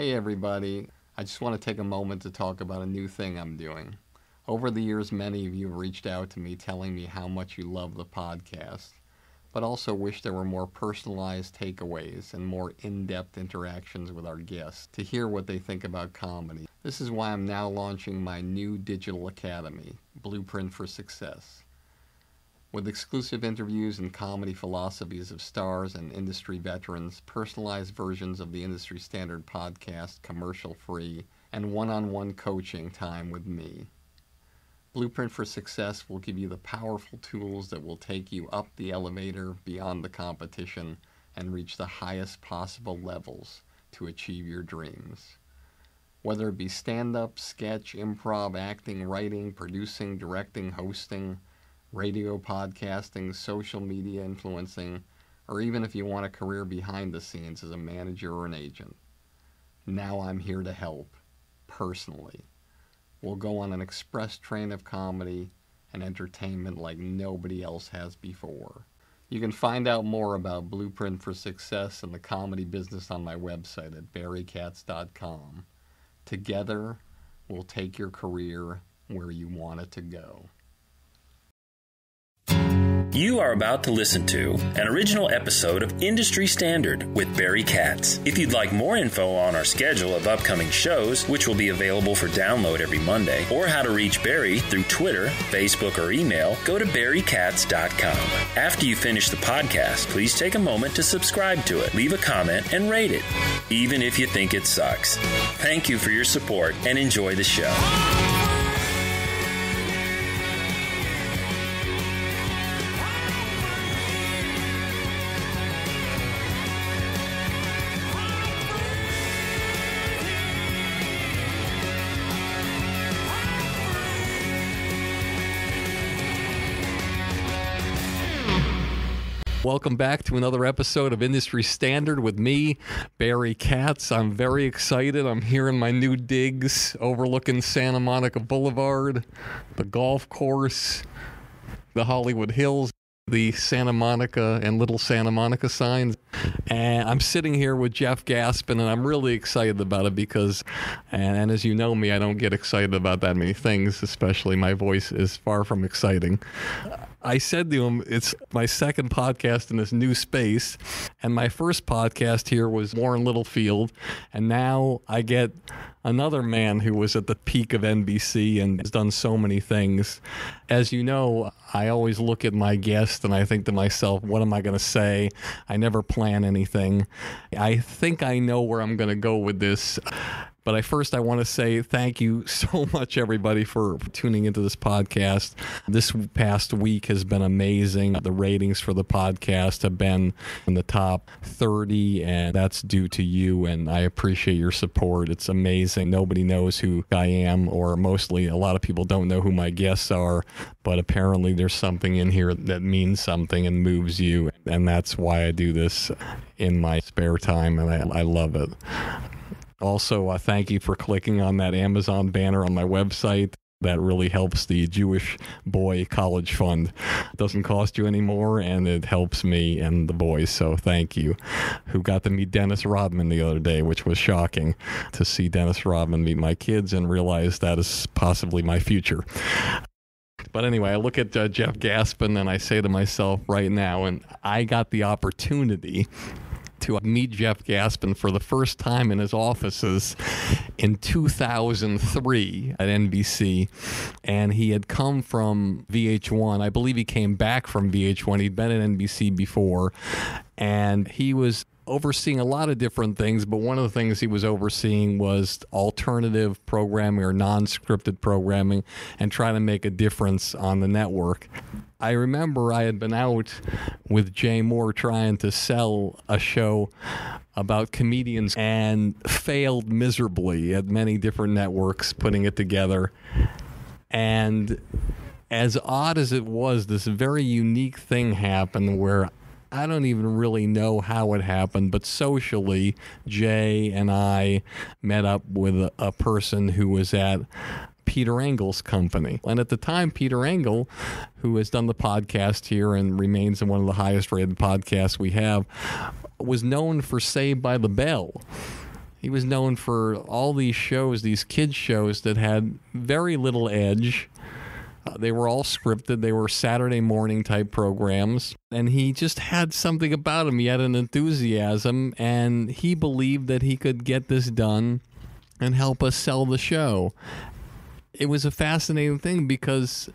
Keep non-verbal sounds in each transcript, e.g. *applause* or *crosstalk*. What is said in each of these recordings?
Hey, everybody. I just want to take a moment to talk about a new thing I'm doing. Over the years, many of you have reached out to me telling me how much you love the podcast, but also wish there were more personalized takeaways and more in depth interactions with our guests to hear what they think about comedy. This is why I'm now launching my new digital academy, Blueprint for Success. With exclusive interviews and comedy philosophies of stars and industry veterans, personalized versions of the industry standard podcast, commercial free, and one on one coaching time with me. Blueprint for Success will give you the powerful tools that will take you up the elevator beyond the competition and reach the highest possible levels to achieve your dreams. Whether it be stand up, sketch, improv, acting, writing, producing, directing, hosting, radio podcasting, social media influencing, or even if you want a career behind the scenes as a manager or an agent. Now I'm here to help, personally. We'll go on an express train of comedy and entertainment like nobody else has before. You can find out more about Blueprint for Success and the comedy business on my website at barrykatz.com. Together, we'll take your career where you want it to go. You are about to listen to an original episode of Industry Standard with Barry Katz. If you'd like more info on our schedule of upcoming shows, which will be available for download every Monday, or how to reach Barry through Twitter, Facebook, or email, go to barrykatz.com. After you finish the podcast, please take a moment to subscribe to it, leave a comment, and rate it, even if you think it sucks. Thank you for your support and enjoy the show. Welcome back to another episode of Industry Standard with me, Barry Katz. I'm very excited. I'm here in my new digs overlooking Santa Monica Boulevard, the golf course, the Hollywood Hills, the Santa Monica and Little Santa Monica signs. And I'm sitting here with Jeff Gaspin, and I'm really excited about it because, and, and, as you know me, I don't get excited about that many things, especially my voice is far from exciting. I said to him, it's my second podcast in this new space. And my first podcast here was Warren Littlefield. And now I get another man who was at the peak of NBC and has done so many things. As you know, I always look at my guest and I think to myself, what am I going to say? I never plan anything. I think I know where I'm going to go with this. But I first I want to say thank you *laughs* so much everybody for, tuning into this podcast. This past week has been amazing. The ratings for the podcast have been in the top 30 and that's due to you and I appreciate your support. It's amazing. Nobody knows who I am or mostly a lot of people don't know who my guests are, but apparently there's something in here that means something and moves you and that's why I do this in my spare time and I, I love it. Also, uh, thank you for clicking on that Amazon banner on my website. That really helps the Jewish Boy College Fund. It doesn't cost you anymore, and it helps me and the boys. So thank you. Who got to meet Dennis Rodman the other day, which was shocking to see Dennis Rodman meet my kids and realize that is possibly my future. But anyway, I look at uh, Jeff Gaspin and I say to myself right now, and I got the opportunity to meet Jeff Gaspin for the first time in his offices in 2003 at NBC. And he had come from VH1. I believe he came back from VH1. He'd been at NBC before. And he was overseeing a lot of different things, but one of the things he was overseeing was alternative programming or non scripted programming and trying to make a difference on the network. I remember I had been out with Jay Mohr trying to sell a show about comedians and failed miserably at many different networks putting it together. And as odd as it was, this very unique thing happened where I don't even really know how it happened, but socially, Jay and I met up with a, a person who was at Peter Engel's company. And at the time, Peter Engel, who has done the podcast here and remains in one of the highest rated podcasts we have, was known for Saved by the Bell. He was known for all these shows, these kids shows that had very little edge. Uh, they were all scripted. They were Saturday morning type programs. And he just had something about him. He had an enthusiasm and he believed that he could get this done and help us sell the show. It was a fascinating thing because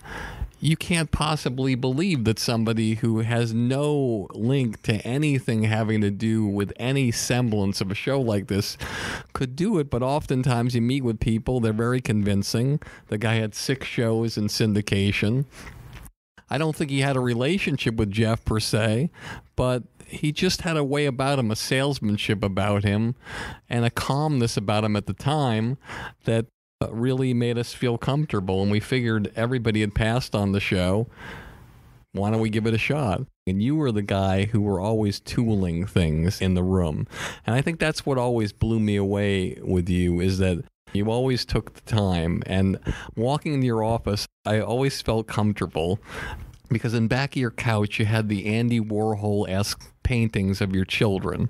you can't possibly believe that somebody who has no link to anything having to do with any semblance of a show like this could do it. But oftentimes you meet with people, they're very convincing. The guy had six shows in syndication. I don't think he had a relationship with Jeff per se, but he just had a way about him, a salesmanship about him, and a calmness about him at the time that uh, really made us feel comfortable. And we figured everybody had passed on the show. Why don't we give it a shot? And you were the guy who were always tooling things in the room. And I think that's what always blew me away with you is that you always took the time. And walking into your office, I always felt comfortable because in back of your couch you had the Andy Warhol esque paintings of your children,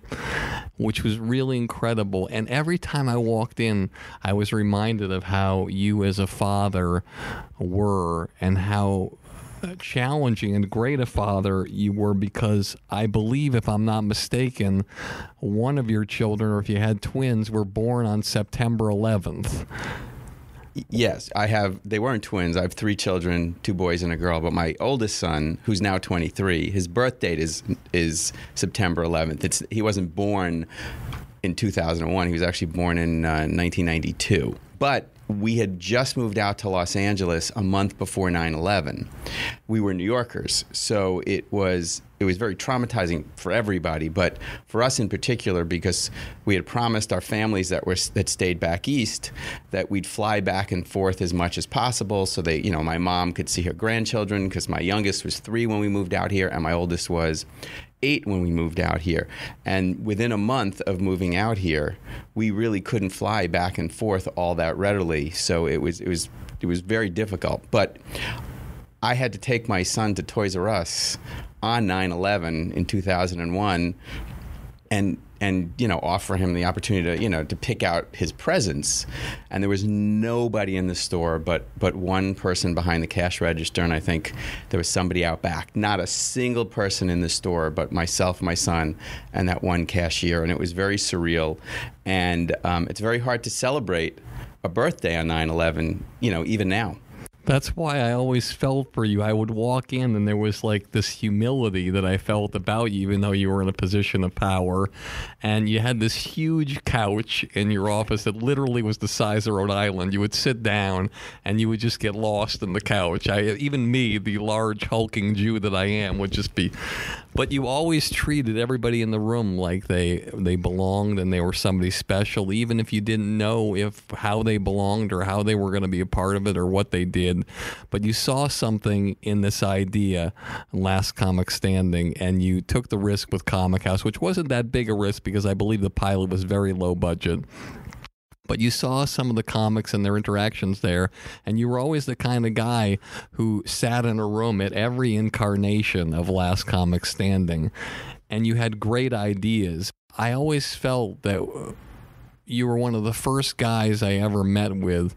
which was really incredible. And every time I walked in, I was reminded of how you as a father were and how challenging and great a father you were because I believe, if I'm not mistaken, one of your children, or if you had twins, were born on September 11th. Yes, I have. They weren't twins. I have three children, two boys and a girl. But my oldest son, who's now 23, his birth date is is September 11th. It's he wasn't born in 2001. He was actually born in uh, 1992. But we had just moved out to Los Angeles a month before 9/11. We were New Yorkers, so it was it was very traumatizing for everybody, but for us in particular because we had promised our families that were that stayed back east that we'd fly back and forth as much as possible so they, you know, my mom could see her grandchildren because my youngest was 3 when we moved out here and my oldest was eight when we moved out here. And within a month of moving out here, we really couldn't fly back and forth all that readily. So it was it was it was very difficult. But I had to take my son to Toys R Us on 9/11 in 2001 and and you know offer him the opportunity to you know to pick out his presents and there was nobody in the store but but one person behind the cash register and I think there was somebody out back. Not a single person in the store but myself my son and that one cashier and it was very surreal. And um, it's very hard to celebrate a birthday on 9/11 you know even now that's why I always felt for you. I would walk in and there was like this humility that I felt about you, even though you were in a position of power. And you had this huge couch in your office that literally was the size of Rhode Island. You would sit down and you would just get lost in the couch. I, even me, the large, hulking Jew that I am, would just be. But you always treated everybody in the room like they they belonged and they were somebody special, even if you didn't know if how they belonged or how they were going to be a part of it or what they did did, but you saw something in this idea, Last Comic Standing, and you took the risk with Comic House, which wasn't that big a risk because I believe the pilot was very low budget. But you saw some of the comics and their interactions there and you were always the kind of guy who sat in a room at every incarnation of last comic standing and you had great ideas. I always felt that you were one of the first guys I ever met with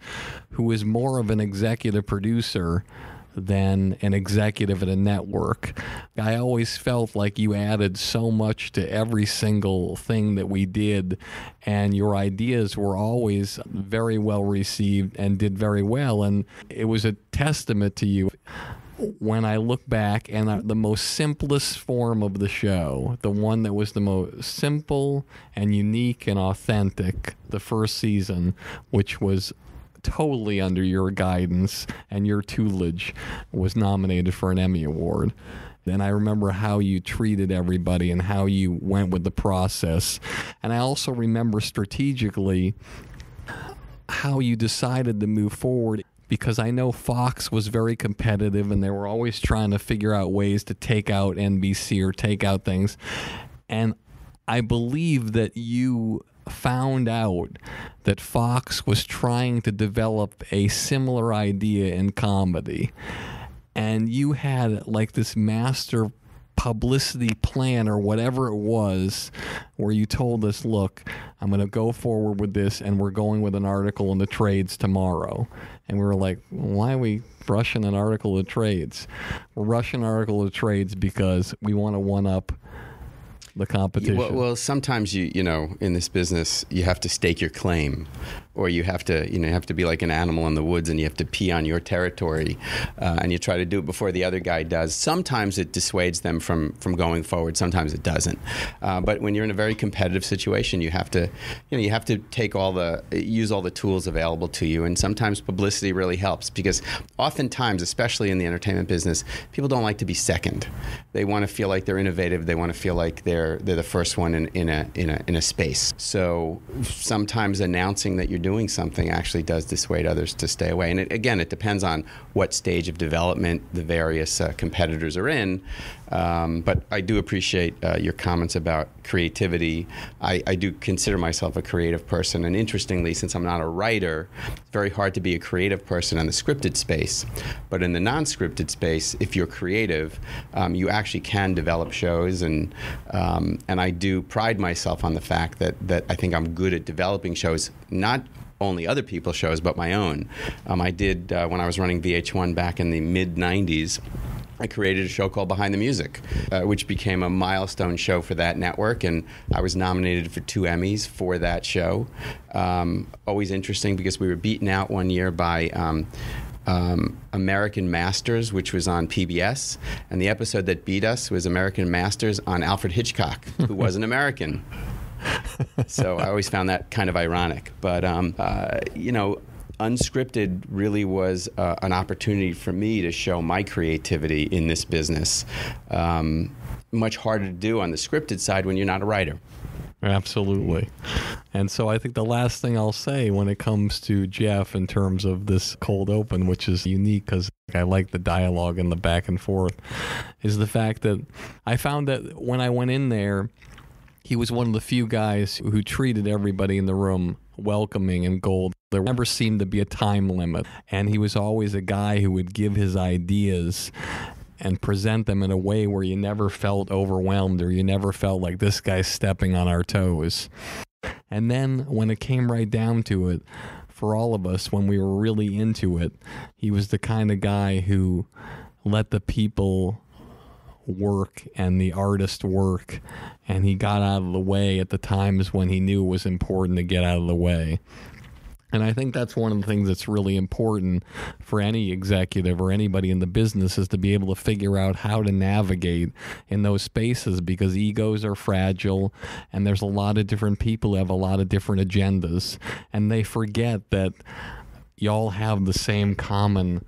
who was more of an executive producer than an executive at a network. I always felt like you added so much to every single thing that we did, and your ideas were always very well received and did very well. And it was a testament to you when I look back and the most simplest form of the show, the one that was the most simple and unique and authentic, the first season, which was totally under your guidance and your tutelage, was nominated for an Emmy Award. And I remember how you treated everybody and how you went with the process. And I also remember strategically how you decided to move forward because I know Fox was very competitive and they were always trying to figure out ways to take out NBC or take out things. And I believe that you found out that Fox was trying to develop a similar idea in comedy. And you had like this master publicity plan or whatever it was where you told us, look, I'm going to go forward with this and we're going with an article in the trades tomorrow. And we were like, why are we rushing an article of trades? We're rushing an article of trades because we want to one up the competition. Well, well, sometimes you you know in this business you have to stake your claim, or you have to you know you have to be like an animal in the woods and you have to pee on your territory, uh, and you try to do it before the other guy does. Sometimes it dissuades them from from going forward. Sometimes it doesn't. Uh, but when you're in a very competitive situation, you have to you know you have to take all the use all the tools available to you, and sometimes publicity really helps because oftentimes, especially in the entertainment business, people don't like to be second. They want to feel like they're innovative. They want to feel like they're they're the first one in, in a in a in a space. So sometimes announcing that you're doing something actually does dissuade others to stay away. And it, again, it depends on what stage of development the various uh, competitors are in. Um, but I do appreciate uh, your comments about creativity. I, I, do consider myself a creative person, and interestingly, since I'm not a writer, it's very hard to be a creative person in the scripted space. But in the non-scripted space, if you're creative, um, you actually can develop shows, and um, and I do pride myself on the fact that that I think I'm good at developing shows, not only other people's shows, but my own. Um, I did uh, when I was running VH1 back in the mid 90s. I created a show called Behind the Music, uh, which became a milestone show for that network, and I was nominated for two Emmys for that show. Um, always interesting because we were beaten out one year by. Um, um, American Masters, which was on PBS, and the episode that beat us was American Masters on Alfred Hitchcock, who was an American. *laughs* so I always found that kind of ironic. But, um, uh, you know, unscripted really was uh, an opportunity for me to show my creativity in this business. Um, much harder to do on the scripted side when you're not a writer. Absolutely. And so I think the last thing I'll say when it comes to Jeff in terms of this cold open, which is unique because I like the dialogue and the back and forth, is the fact that I found that when I went in there, he was one of the few guys who treated everybody in the room welcoming and gold. There never seemed to be a time limit. And he was always a guy who would give his ideas and present them in a way where you never felt overwhelmed or you never felt like this guy's stepping on our toes. And then when it came right down to it, for all of us, when we were really into it, he was the kind of guy who let the people work and the artist work and he got out of the way at the times when he knew it was important to get out of the way. And I think that's one of the things that's really important for any executive or anybody in the business is to be able to figure out how to navigate in those spaces because egos are fragile and there's a lot of different people who have a lot of different agendas and they forget that y'all have the same common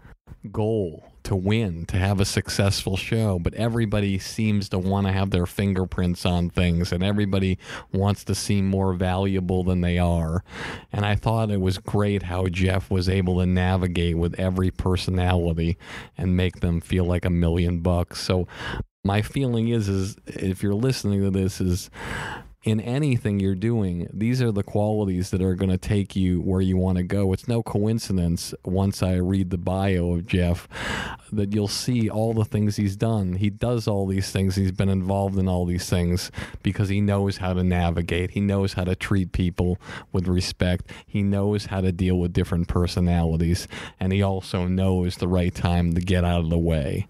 goal to win, to have a successful show, but everybody seems to want to have their fingerprints on things and everybody wants to seem more valuable than they are. And I thought it was great how Jeff was able to navigate with every personality and make them feel like a million bucks. So my feeling is is if you're listening to this is in anything you're doing, these are the qualities that are going to take you where you want to go. It's no coincidence once I read the bio of Jeff that you'll see all the things he's done. He does all these things, he's been involved in all these things because he knows how to navigate, he knows how to treat people with respect, he knows how to deal with different personalities, and he also knows the right time to get out of the way.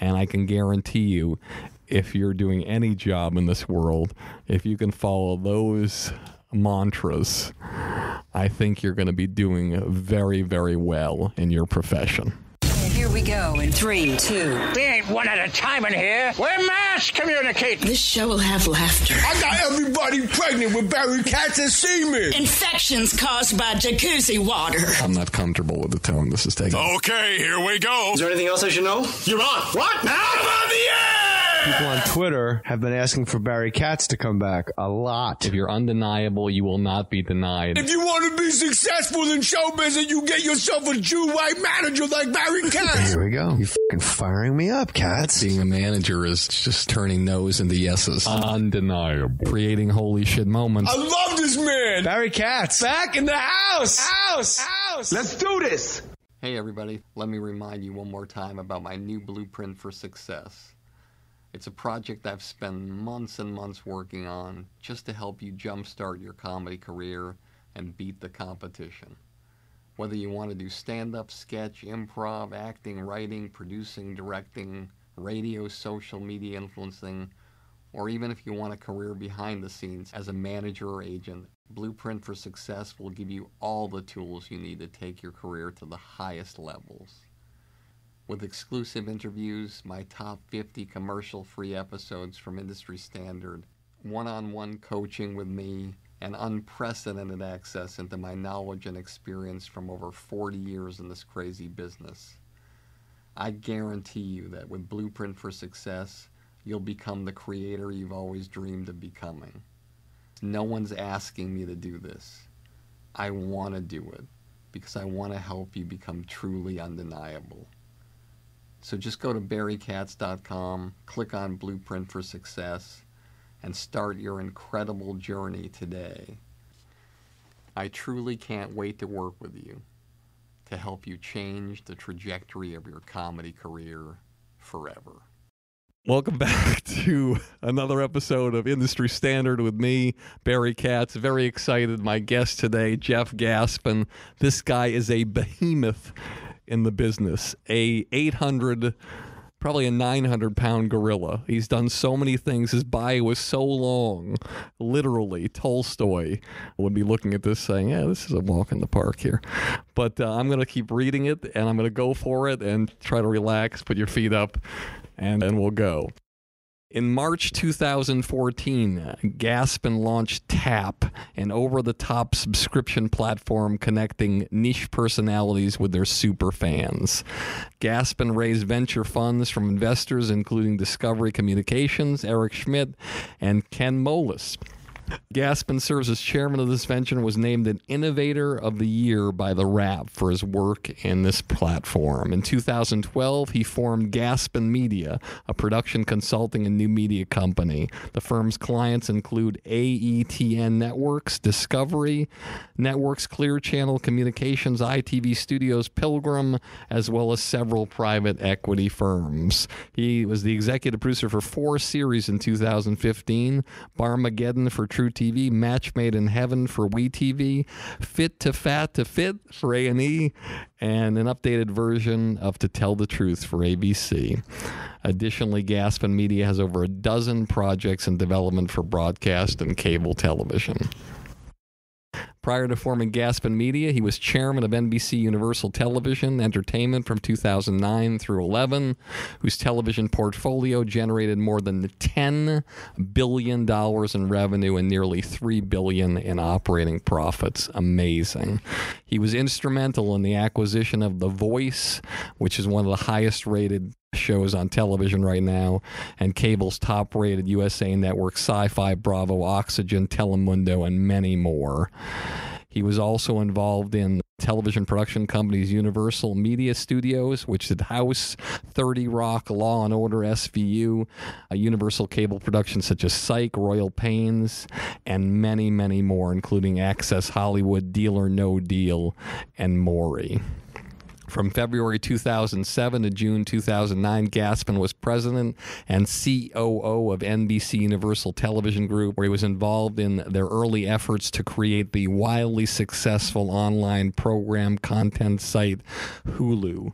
And I can guarantee you, if you're doing any job in this world, if you can follow those mantras, I think you're going to be doing very, very well in your profession. Here we go in three, two. We ain't one at a time in here. We're mass communicating. This show will have laughter. I got everybody pregnant with Barry Katz and semen. Infections caused by jacuzzi water. I'm not comfortable with the tone this is taking. Okay, here we go. Is there anything else I should know? You're on. What? Now I'm the air! People on Twitter have been asking for Barry Katz to come back a lot. If you're undeniable, you will not be denied. If you want to be successful in show business, you get yourself a Jew white manager like Barry *laughs* Katz. Here we go. You fucking firing me up, Katz. Being a manager is just turning no's into yeses. Undeniable. Creating holy shit moments. I love this man. Barry Katz. Back in the house. House. House. Let's do this. Hey, everybody. Let me remind you one more time about my new blueprint for success. It's a project I've spent months and months working on just to help you jumpstart your comedy career and beat the competition. Whether you want to do stand up, sketch, improv, acting, writing, producing, directing, radio, social media influencing, or even if you want a career behind the scenes as a manager or agent, Blueprint for Success will give you all the tools you need to take your career to the highest levels. With exclusive interviews, my top 50 commercial free episodes from Industry Standard, one on one coaching with me, and unprecedented access into my knowledge and experience from over 40 years in this crazy business. I guarantee you that with Blueprint for Success, you'll become the creator you've always dreamed of becoming. No one's asking me to do this. I want to do it because I want to help you become truly undeniable. So just go to barrykatz.com, click on Blueprint for Success, and start your incredible journey today. I truly can't wait to work with you to help you change the trajectory of your comedy career forever. Welcome *laughs* back to another episode of Industry Standard with me, Barry Katz. Very excited. My guest today, Jeff Gaspin. This guy is a behemoth in the business, a 800 probably a 900 pound gorilla. He's done so many things. His bio was so long. Literally, Tolstoy would be looking at this saying, Yeah, this is a walk in the park here. But uh, I'm going to keep reading it and I'm going to go for it and try to relax, put your feet up, and then we'll go. In March 2014, Gaspin launched TAPP, an over the top subscription platform connecting niche personalities with their super fans. Gaspin raised venture funds from investors including Discovery Communications, Eric Schmidt, and Ken Moelis. Gaspin serves as chairman of this venture and was named an Innovator of the Year by TheWrap for his work in this platform. In 2012, he formed Gaspin Media, a production consulting and new media company. The firm's clients include AETN Networks, Discovery Networks, Clear Channel Communications, ITV Studios, Pilgrim, as well as several private equity firms. He was the executive producer for four series in 2015 Barmageddon for True TV, Match Made in Heaven for WE tv, Fit to Fat to Fit for A&E, and an updated version of To Tell the Truth for ABC. Additionally, Gaspin Media has over a dozen projects in development for broadcast and cable television. Prior to forming Gaspin Media, he was chairman of NBC Universal Television Entertainment from 2009 through 11, whose television portfolio generated more than $10 billion in revenue and nearly 3 billion in operating profits. Amazing. He was instrumental in the acquisition of The Voice, which is one of the highest rated shows on television right now, and cable's top rated USA Network, Sci Fi, Bravo, Oxygen, Telemundo, and many more. He was also involved in television production companies Universal Media Studios, which did House, 30 Rock, Law and Order, SVU, a Universal cable productions such as Psych, Royal Pains, and many, many more, including Access Hollywood, Deal or No Deal, and Maury. From February 2007 to June 2009, Gaspin was president and COO of NBC Universal Television Group, where he was involved in their early efforts to create the wildly successful online program content site Hulu.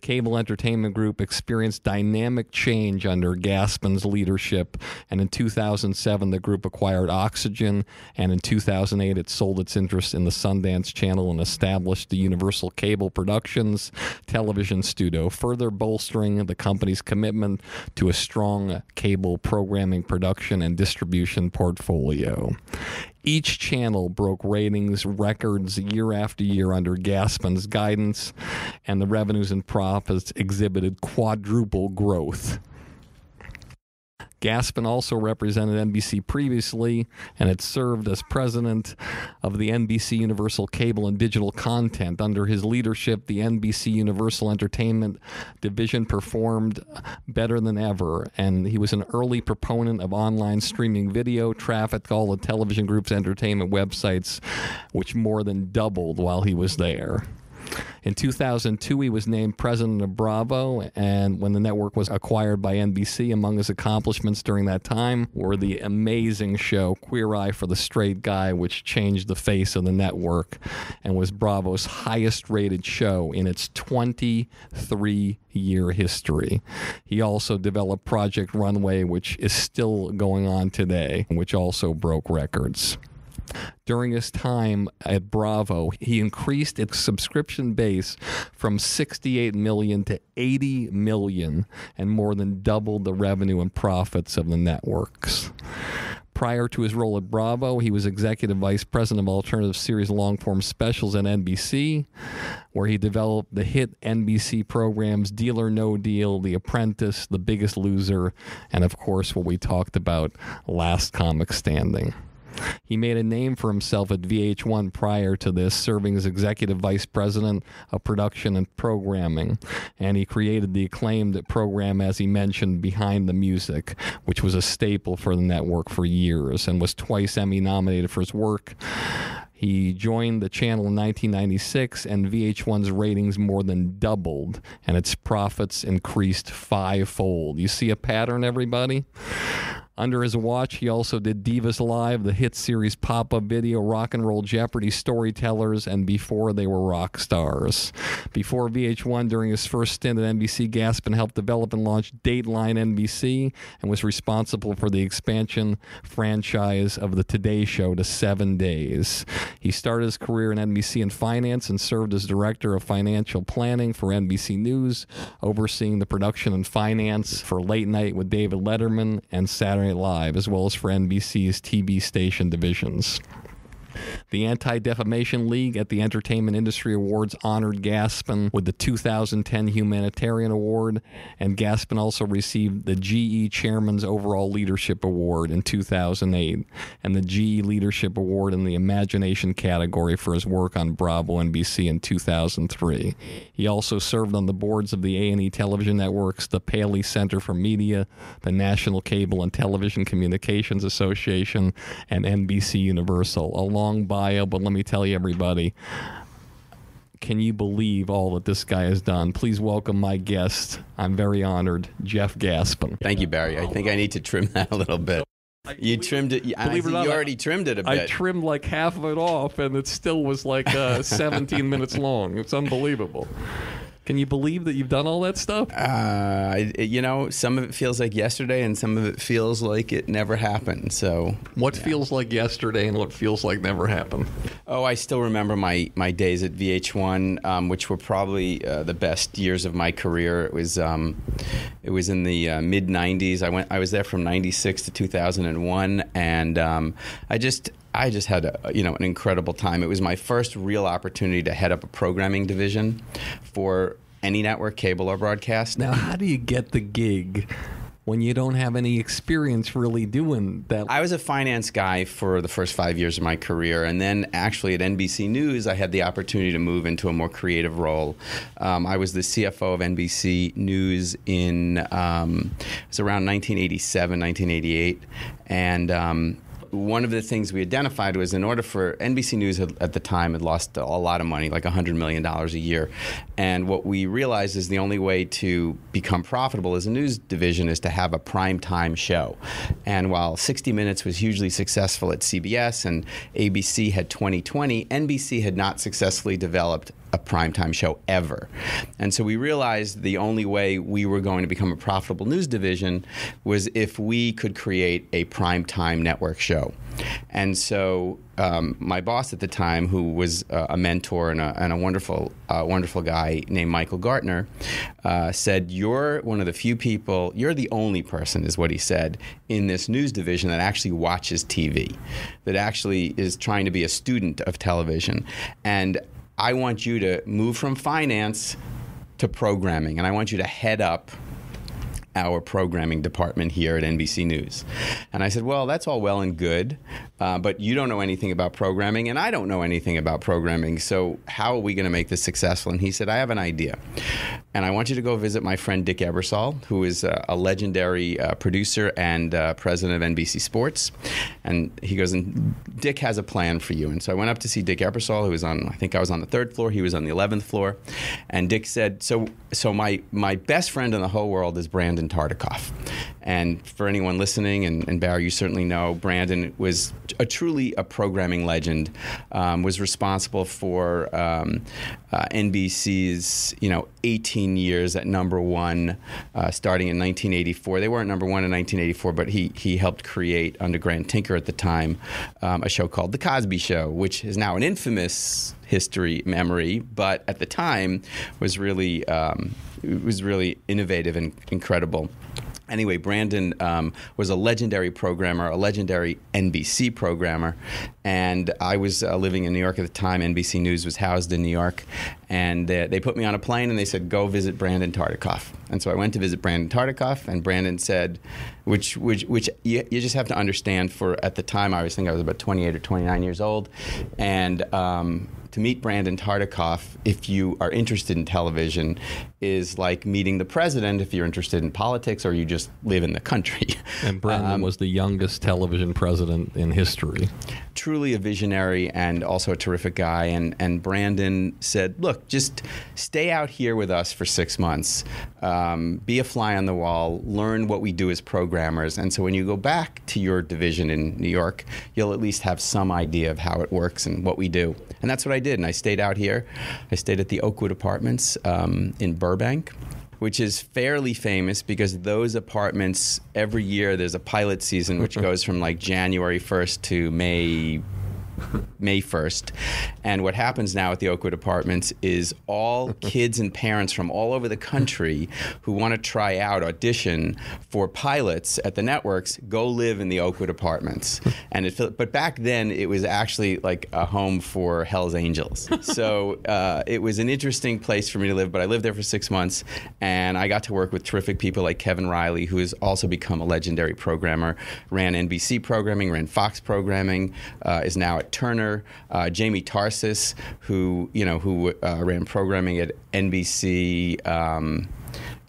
Cable Entertainment Group experienced dynamic change under Gaspin's leadership, and in 2007, the group acquired Oxygen, and in 2008, it sold its interest in the Sundance Channel and established the Universal Cable Productions television studio, further bolstering the company's commitment to a strong cable programming production and distribution portfolio. Each channel broke ratings records year after year under Gaspin's guidance, and the revenues and profits exhibited quadruple growth. Gaspin also represented NBC previously and had served as president of the NBC Universal Cable and Digital Content. Under his leadership, the NBC Universal Entertainment division performed better than ever, and he was an early proponent of online streaming video, traffic, all the television group's entertainment websites, which more than doubled while he was there. In 2002, he was named president of Bravo, and when the network was acquired by NBC, among his accomplishments during that time were the amazing show Queer Eye for the Straight Guy, which changed the face of the network and was Bravo's highest rated show in its 23 year history. He also developed Project Runway, which is still going on today, which also broke records. During his time at Bravo, he increased its subscription base from 68 million to 80 million and more than doubled the revenue and profits of the networks. Prior to his role at Bravo, he was executive vice president of alternative series long form specials at NBC, where he developed the hit NBC programs Deal or No Deal, The Apprentice, The Biggest Loser, and of course, what we talked about, Last Comic Standing. He made a name for himself at VH1 prior to this, serving as executive vice president of production and programming. And he created the acclaimed program, as he mentioned, Behind the Music, which was a staple for the network for years and was twice Emmy nominated for his work. He joined the channel in 1996, and VH1's ratings more than doubled, and its profits increased fivefold. You see a pattern, everybody? Under his watch, he also did Divas Live, the hit series pop up video, Rock and Roll Jeopardy Storytellers, and Before They Were Rock Stars. Before VH1, during his first stint at NBC, Gaspin helped develop and launch Dateline NBC and was responsible for the expansion franchise of The Today Show to seven days. He started his career in NBC in finance and served as director of financial planning for NBC News, overseeing the production and finance for Late Night with David Letterman and Saturday Live, as well as for NBC's TV station divisions. The Anti Defamation League at the Entertainment Industry Awards honored Gaspin with the 2010 Humanitarian Award, and Gaspin also received the GE Chairman's Overall Leadership Award in 2008 and the GE Leadership Award in the Imagination category for his work on Bravo NBC in 2003. He also served on the boards of the A&E television networks, the Paley Center for Media, the National Cable and Television Communications Association, and NBC Universal. A long bio, but let me tell you, everybody, can you believe all that this guy has done? Please welcome my guest. I'm very honored, Jeff Gaspin. Thank you, Barry. I think I need to trim that a little bit. You trimmed it. I Believe it or not, you already trimmed it a bit. I trimmed like half of it off, and it still was like uh, 17 minutes long. It's unbelievable. Can you believe that you've done all that stuff? uh, I- you know, some of it feels like yesterday, and some of it feels like it never happened. So, What feels like yesterday and what feels like never happened? oh, I still remember my my days at VH1, um, which were probably uh, the best years of my career. It was um, it was in the uh, mid '90s. I went. I was there from '96 to 2001, and um, I just. I just had a, you know an incredible time. It was my first real opportunity to head up a programming division for any network, cable or broadcast. Now, how do you get the gig when you don't have any experience really doing that? I was a finance guy for the first five years of my career, and then actually at NBC News, I had the opportunity to move into a more creative role. Um, I was the CFO of NBC News in um, it was around 1987, 1988, and. Um, one of the things we identified was in order for NBC News had, at the time had lost a lot of money, like $100 million a year. And what we realized is the only way to become profitable as a news division is to have a prime time show. And while 60 Minutes was hugely successful at CBS and ABC had 2020, NBC had not successfully developed a primetime show ever. And so we realized the only way we were going to become a profitable news division was if we could create a primetime network show. And so um, my boss at the time, who was uh, a mentor and a, and a wonderful, uh, wonderful guy named Michael Gartner, uh, said, "You're one of the few people. You're the only person," is what he said, in this news division that actually watches TV, that actually is trying to be a student of television, and I want you to move from finance to programming, and I want you to head up our programming department here at NBC News. And I said, Well, that's all well and good, uh, but you don't know anything about programming, and I don't know anything about programming. So, how are we going to make this successful? And he said, I have an idea. And I want you to go visit my friend Dick Ebersol, who is a, a legendary uh, producer and uh, president of NBC Sports. And he goes, and Dick has a plan for you. And so I went up to see Dick Ebersol, who was on, I think I was on the third floor, he was on the 11th floor. And Dick said, So, so my, my best friend in the whole world is Brandon Tartikoff. And for anyone listening, and, and Barry, you certainly know, Brandon was a truly a programming legend, um, was responsible for um, uh, NBC's, you know, 18 years at number one, uh, starting in 1984. They weren't number one in 1984, but he, he helped create, under Grant Tinker at the time, um, a show called The Cosby Show, which is now an infamous history memory, but at the time was really um, was really innovative and incredible. Anyway, Brandon um, was a legendary programmer, a legendary NBC programmer, and I was uh, living in New York at the time. NBC News was housed in New York, and uh, they put me on a plane and they said, "Go visit Brandon Tartikoff." And so I went to visit Brandon Tartikoff, and Brandon said, which which which you, you just have to understand. For at the time, I was think I was about 28 or 29 years old, and um, to meet Brandon Tartikoff, if you are interested in television, is like meeting the president if you're interested in politics or you just live in the country. *laughs* And Brandon Um, was the youngest television president in history. truly a visionary and also a terrific guy. And, and Brandon said, Look, just stay out here with us for six months, um, be a fly on the wall, learn what we do as programmers. And so when you go back to your division in New York, you'll at least have some idea of how it works and what we do. And that's what I did. And I stayed out here. I stayed at the Oakwood Apartments um, in Burbank which is fairly famous because those apartments every year there's a pilot season which goes from like January 1st to May May 1st. And what happens now at the Oakwood Apartments is all *laughs* kids and parents from all over the country who want to try out, audition for pilots at the networks, go live in the Oakwood Apartments. *laughs* And it, but back then it was actually like a home for Hell's Angels. *laughs* So uh, it was an interesting place for me to live. But I lived there for six months, and I got to work with terrific people like Kevin Reilly, who has also become a legendary programmer. Ran NBC programming, ran Fox programming, uh, is now at Turner. Uh, Jamie Tarses, who you know who uh, ran programming at NBC. Um,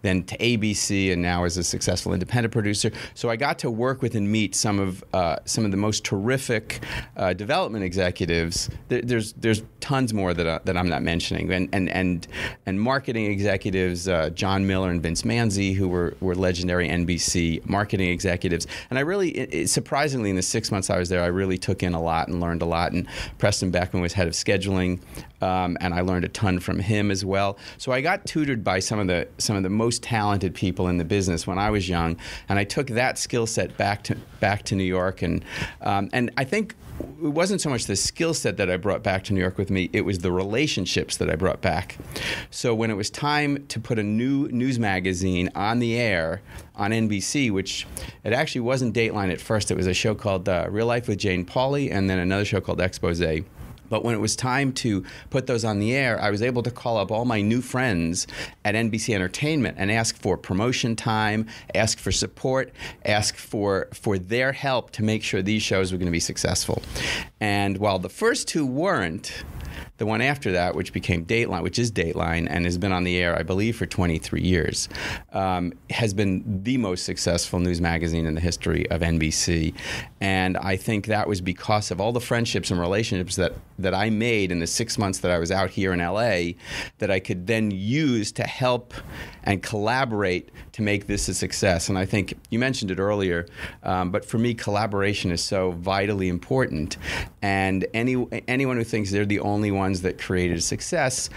then to ABC, and now as a successful independent producer. So I got to work with and meet some of uh, some of the most terrific uh, development executives. There, there's there's tons more that, I, that I'm not mentioning, and and and and marketing executives, uh, John Miller and Vince Manze, who were were legendary NBC marketing executives. And I really, it, it- surprisingly, in the six months I was there, I really took in a lot and learned a lot. And Preston Beckman was head of scheduling, um, and I learned a ton from him as well. So I got tutored by some of the some of the most talented people in the business when I was young, and I took that skill set back to back to New York, and um, and I think it wasn't so much the skill set that I brought back to New York with me, it was the relationships that I brought back. So when it was time to put a new news magazine on the air on NBC, which it actually wasn't Dateline at first, it was a show called uh, Real Life with Jane Pauley, and then another show called Expose. But when it was time to put those on the air, I was able to call up all my new friends at NBC Entertainment and ask for promotion time, ask for support, ask for for their help to make sure these shows were going to be successful. And while the first two weren't, the one after that, which became Dateline, which is Dateline and has been on the air, I believe, for 23 years, um, has been the most successful news magazine in the history of NBC. And I think that was because of all the friendships and relationships that, that I made in the six months that I was out here in LA that I could then use to help and collaborate to make this a success. And I think you mentioned it earlier, um, but for me, collaboration is so vitally important. And any anyone who thinks they're the only ones that created success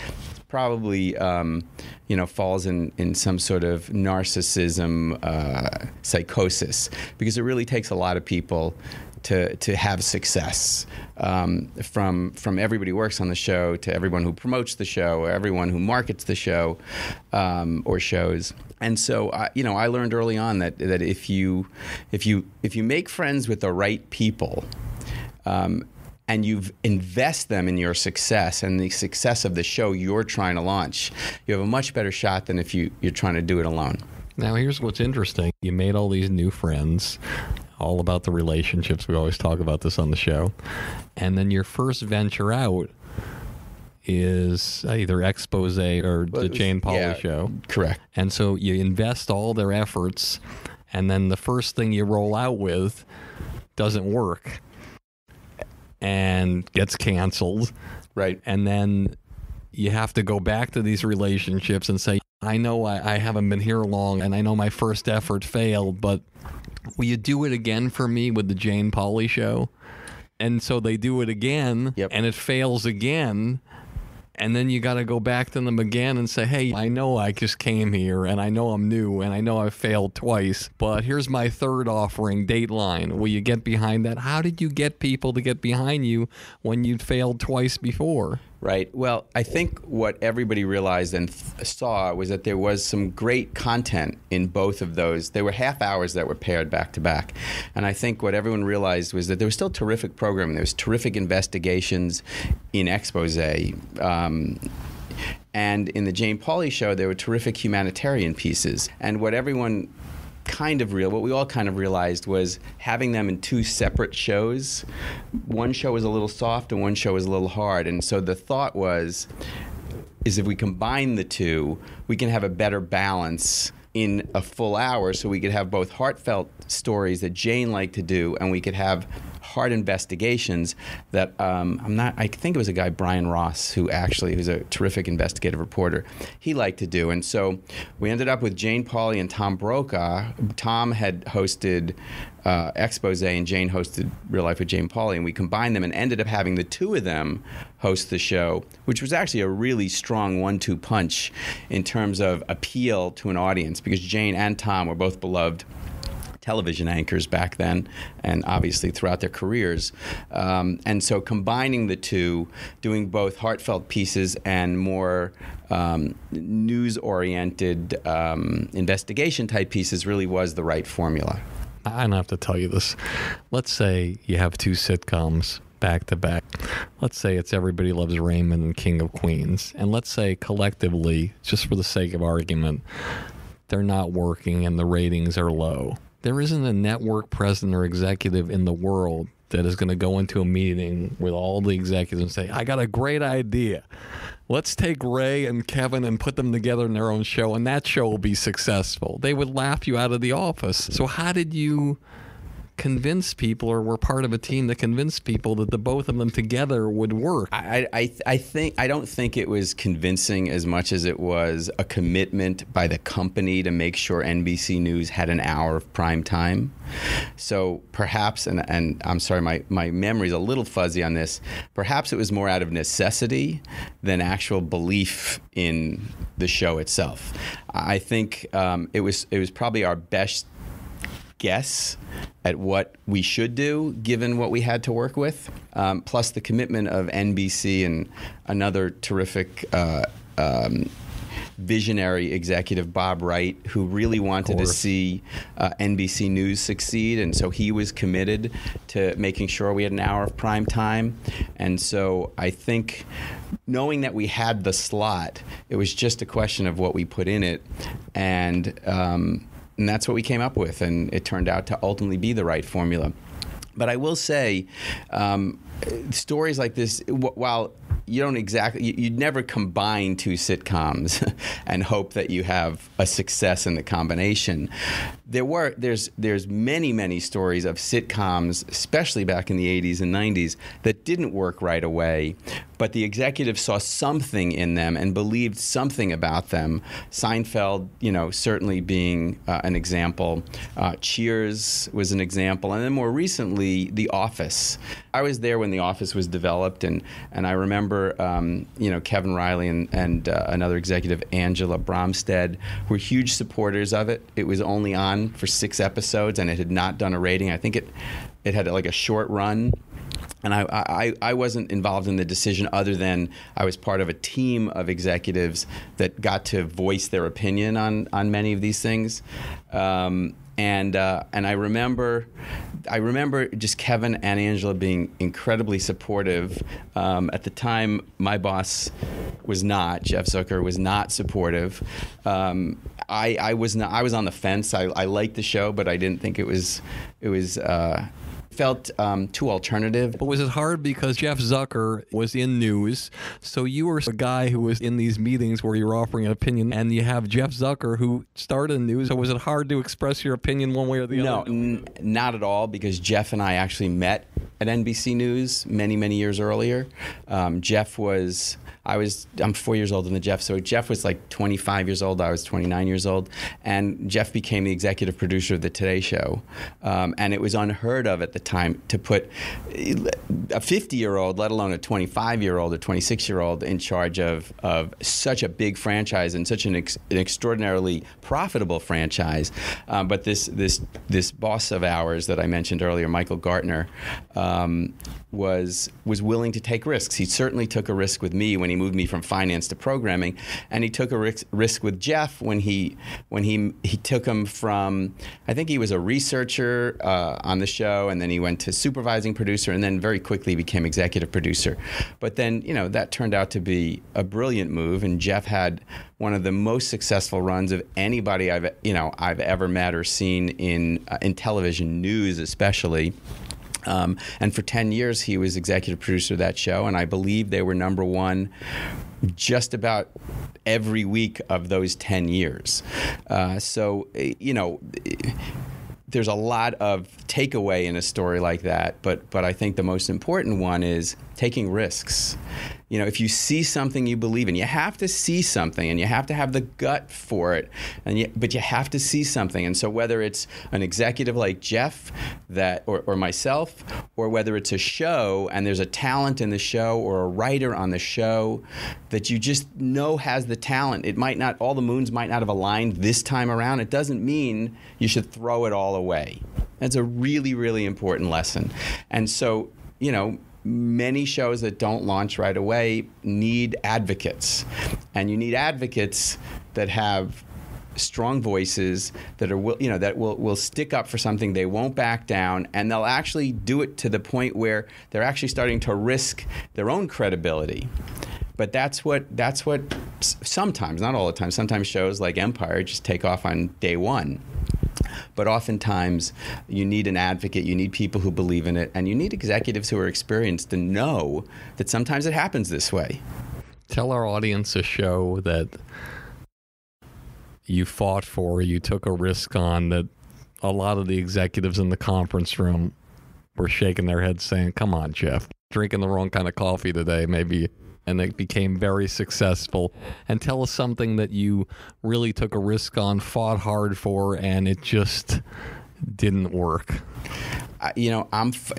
probably um, you know falls in, in some sort of narcissism uh, psychosis because it really takes a lot of people to, to have success um, from from everybody who works on the show to everyone who promotes the show or everyone who markets the show um, or shows. And so I, you know I learned early on that that if you if you if you make friends with the right people um, and you invest them in your success and the success of the show you're trying to launch, you have a much better shot than if you, you're trying to do it alone. Now, here's what's interesting. You made all these new friends, all about the relationships. We always talk about this on the show. And then your first venture out is either Expose or Well, the Jane Pauley yeah, show. Correct. And so you invest all their efforts, and then the first thing you roll out with doesn't work and gets canceled. Right. And then you have to go back to these relationships and say, I know I, I haven't been here long, and I know my first effort failed, but will you do it again for me with the Jane Pauley show? And so they do it again, Yep. and it fails again. And then you got to go back to them again and say, hey, I know I just came here and I know I'm new and I know I've failed twice, but here's my third offering, Dateline. Will you get behind that? How did you get people to get behind you when you'd failed twice before? Right. Well, I think what everybody realized and th- saw was that there was some great content in both of those. There were half hours that were paired back to back. And I think what everyone realized was that there was still terrific programming. There was terrific investigations in expose. Um, and in the Jane Pauley show, there were terrific humanitarian pieces. And what everyone kind of real what we all kind of realized was having them in two separate shows. One show was a little soft and one show was a little hard. And so the thought was is if we combine the two we can have a better balance in a full hour so we could have both heartfelt stories that Jane liked to do and we could have hard investigations that um, I'm not I think it was a guy Brian Ross who actually who's a terrific investigative reporter he liked to do. And so we ended up with Jane Pauley and Tom Brokaw. Tom had hosted uh, expose and Jane hosted Real Life with Jane Pauley, and we combined them and ended up having the two of them host the show, which was actually a really strong one-two punch in terms of appeal to an audience because Jane and Tom were both beloved television anchors back then, and obviously throughout their careers. Um, and so combining the two, doing both heartfelt pieces and more um, news oriented um, investigation type pieces really was the right formula. I don't have to tell you this. Let's say you have two sitcoms back to back. Let's say it's Everybody Loves Raymond and King of Queens. And let's say collectively, just for the sake of argument, they're not working and the ratings are low. There isn't a network president or executive in the world that is going to go into a meeting with all the executives and say, I got a great idea. Let's take Ray and Kevin and put them together in their own show, and that show will be successful. They would laugh you out of the office. So, how did you convince people, or were part of a team that convinced people that the both of them together would work? I, I, I think I don't think it was convincing as much as it was a commitment by the company to make sure NBC News had an hour of prime time. So perhaps, and, and I'm sorry, my, my memory's a little fuzzy on this. Perhaps it was more out of necessity than actual belief in the show itself. I think um, it was it was probably our best guess at what we should do given what we had to work with, um, plus the commitment of NBC and another terrific. Uh, um, visionary executive Bob Wright, who really wanted to see uh, NBC News succeed, and so he was committed to making sure we had an hour of prime time. And so I think, knowing that we had the slot, it was just a question of what we put in it, and um, and that's what we came up with, and it turned out to ultimately be the right formula. But I will say, um, stories like this, while you don't exactly, you, you'd never combine two sitcoms *laughs* and hope that you have a success in the combination. There were, there's, there's many, many stories of sitcoms, especially back in the 80s and 90s, that didn't work right away, but the executive saw something in them and believed something about them. Seinfeld, you know, certainly being uh, an example. Uh, Cheers was an example, and then more recently, The Office. I was there when The Office was developed, and and I remember, um, you know, Kevin Reilly and and uh, another executive, Angela Bromstad, were huge supporters of it. It was only on for six episodes, and it had not done a rating. I think it it had like a short run and I, I, I wasn't involved in the decision other than I was part of a team of executives that got to voice their opinion on, on many of these things. Um, and uh, and I remember, I remember just Kevin and Angela being incredibly supportive. Um, at the time, my boss was not. Jeff Zucker was not supportive. Um, I, I was not. I was on the fence. I, I liked the show, but I didn't think it was. It was. Uh, felt um, too alternative. But was it hard because Jeff Zucker was in news? So you were a guy who was in these meetings where you were offering an opinion, and you have Jeff Zucker who started news. So was it hard to express your opinion one way or the No, other? n- not at all, because Jeff and I actually met at NBC News many, many years earlier. Um, Jeff was, I was, I'm four years older than Jeff, so Jeff was like 25 years old. I was 29 years old, and Jeff became the executive producer of the Today Show, um, and it was unheard of at the time to put a 50 year old, let alone a 25 year old or 26 year old, in charge of of such a big franchise and such an, ex- an extraordinarily profitable franchise. Um, but this this this boss of ours that I mentioned earlier, Michael Gartner, um, was was willing to take risks. He certainly took a risk with me when he moved me from finance to programming, and he took a risk, risk with Jeff when he when he he took him from I think he was a researcher uh, on the show, and then he went to supervising producer, and then very quickly became executive producer. But then you know that turned out to be a brilliant move, and Jeff had one of the most successful runs of anybody I've you know I've ever met or seen in uh, in television news, especially. Um, and for 10 years, he was executive producer of that show, and I believe they were number one just about every week of those 10 years. Uh, so, you know, there's a lot of takeaway in a story like that, but but I think the most important one is taking risks. You know, if you see something you believe in, you have to see something, and you have to have the gut for it. And you, but you have to see something. And so whether it's an executive like Jeff, that or, or myself, or whether it's a show and there's a talent in the show or a writer on the show that you just know has the talent. It might not all the moons might not have aligned this time around. It doesn't mean you should throw it all away. That's a really really important lesson. And so you know many shows that don't launch right away need advocates. And you need advocates that have strong voices that are will you know that will will stick up for something they won't back down and they'll actually do it to the point where they're actually starting to risk their own credibility but that's what that's what sometimes not all the time sometimes shows like empire just take off on day one but oftentimes, you need an advocate, you need people who believe in it, and you need executives who are experienced to know that sometimes it happens this way. Tell our audience a show that you fought for, you took a risk on that a lot of the executives in the conference room were shaking their heads saying, Come on, Jeff, drinking the wrong kind of coffee today, maybe. And it became very successful. And tell us something that you really took a risk on, fought hard for, and it just didn't work. You know, I'm. f-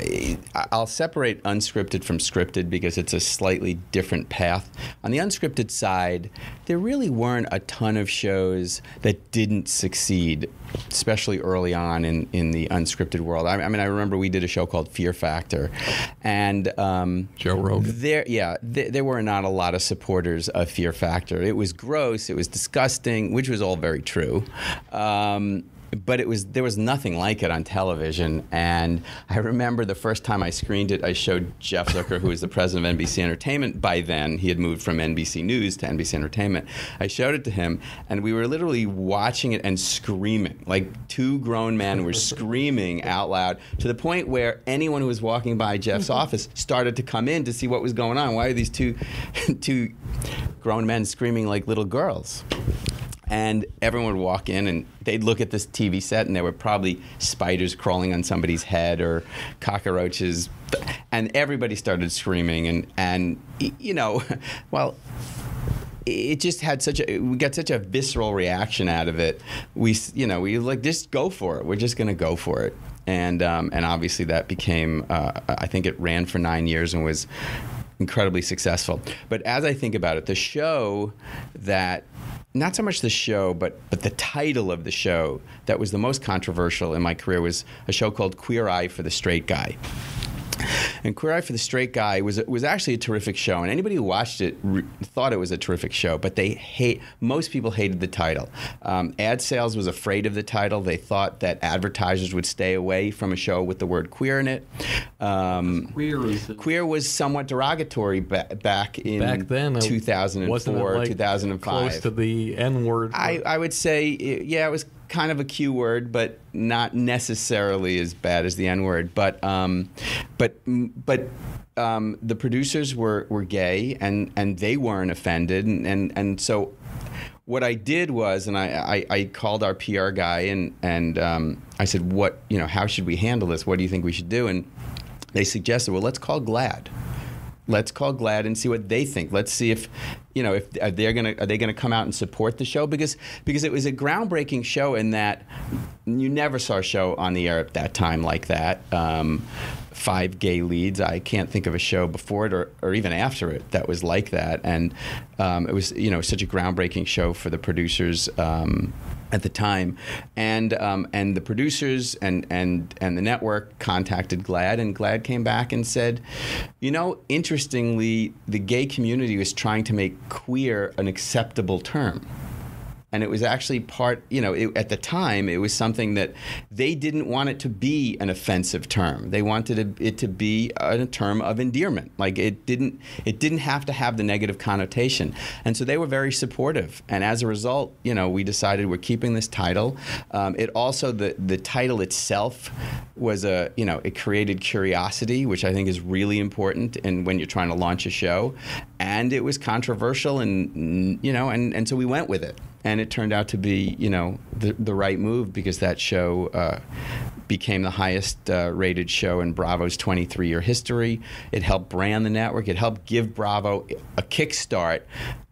I'll separate unscripted from scripted because it's a slightly different path. On the unscripted side, there really weren't a ton of shows that didn't succeed, especially early on in, in the unscripted world. I, I mean, I remember we did a show called Fear Factor, and um, Joe Rogan. there, yeah, there, there were not a lot of supporters of Fear Factor. It was gross, it was disgusting, which was all very true. Um, but it was there was nothing like it on television, and I remember the first time I screened it, I showed Jeff Zucker, who was the president of NBC Entertainment by then. He had moved from NBC News to NBC Entertainment. I showed it to him, and we were literally watching it and screaming like two grown men were *laughs* screaming out loud to the point where anyone who was walking by Jeff's *laughs* office started to come in to see what was going on. Why are these two *laughs* two grown men screaming like little girls? And everyone would walk in and they'd look at this TV set, and there were probably spiders crawling on somebody's head or cockroaches. And everybody started screaming. And, and you know, *laughs* well, it just had such a we got such a visceral reaction out of it we you know we like just go for it we're just going to go for it and um, and obviously that became uh, i think it ran for nine years and was incredibly successful but as i think about it the show that not so much the show but but the title of the show that was the most controversial in my career was a show called queer eye for the straight guy And Queer Eye for the Straight Guy was was actually a terrific show, and anybody who watched it re- thought it was a terrific show. But they hate most people hated the title. Um, ad sales was afraid of the title. They thought that advertisers would stay away from a show with the word queer in it. Um, Queer is queer was somewhat derogatory ba- back in back then. it- 2004, wasn't it like 2005. close to the N word. I, I would say, yeah, it was kind of a Q word, but not necessarily as bad as the N word. But, um, but, but. Um, the producers were, were gay and, and they weren't offended and, and, and so what I did was, and I, I, I called our PR guy and and um, I said, what you know, how should we handle this? What do you think we should do? And they suggested, well, let's call GLAAD. Let's call GLAAD and see what they think. Let's see if, you know, if they're gonna are they gonna come out and support the show because because it was a groundbreaking show in that you never saw a show on the air at that time like that. Um, five gay leads. I can't think of a show before it or, or even after it that was like that. And um, it was, you know, such a groundbreaking show for the producers um, at the time. And um, and the producers and, and, and the network contacted GLAAD, and GLAAD came back and said, you know, interestingly, the gay community was trying to make queer an acceptable term and it was actually part you know it, at the time it was something that they didn't want it to be an offensive term. They wanted it, to be a term of endearment. Like it didn't it didn't have to have the negative connotation. And so they were very supportive. And as a result you know we decided we're keeping this title. Um, it also the the title itself was a you know it created curiosity which i think is really important and when you're trying to launch a show. And it was controversial and you know and and so we went with it and it turned out to be, you know, the, the right move because that show uh, became the highest uh, rated show in Bravo's 23 year history. It helped brand the network. It helped give Bravo a kickstart,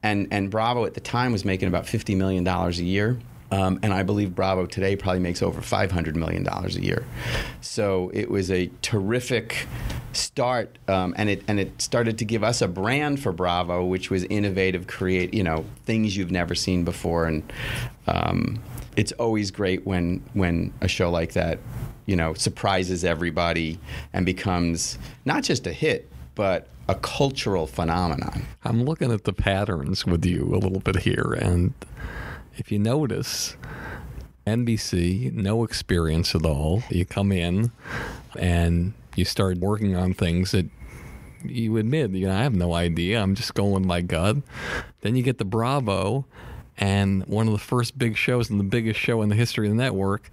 and and Bravo at the time was making about 50 million dollars a year. Um, and I believe Bravo today probably makes over $500 million a year. So it was a terrific start, um, and it and it started to give us a brand for Bravo, which was innovative, create you know things you've never seen before, and um, it's always great when when a show like that, you know, surprises everybody and becomes not just a hit, but a cultural phenomenon. I'm looking at the patterns with you a little bit here, and if you notice, NBC, no experience at all. You come in and you start working on things that you admit, you know, I have no idea. I'm just going with my gut. Then you get the Bravo, and one of the first big shows and the biggest show in the history of the network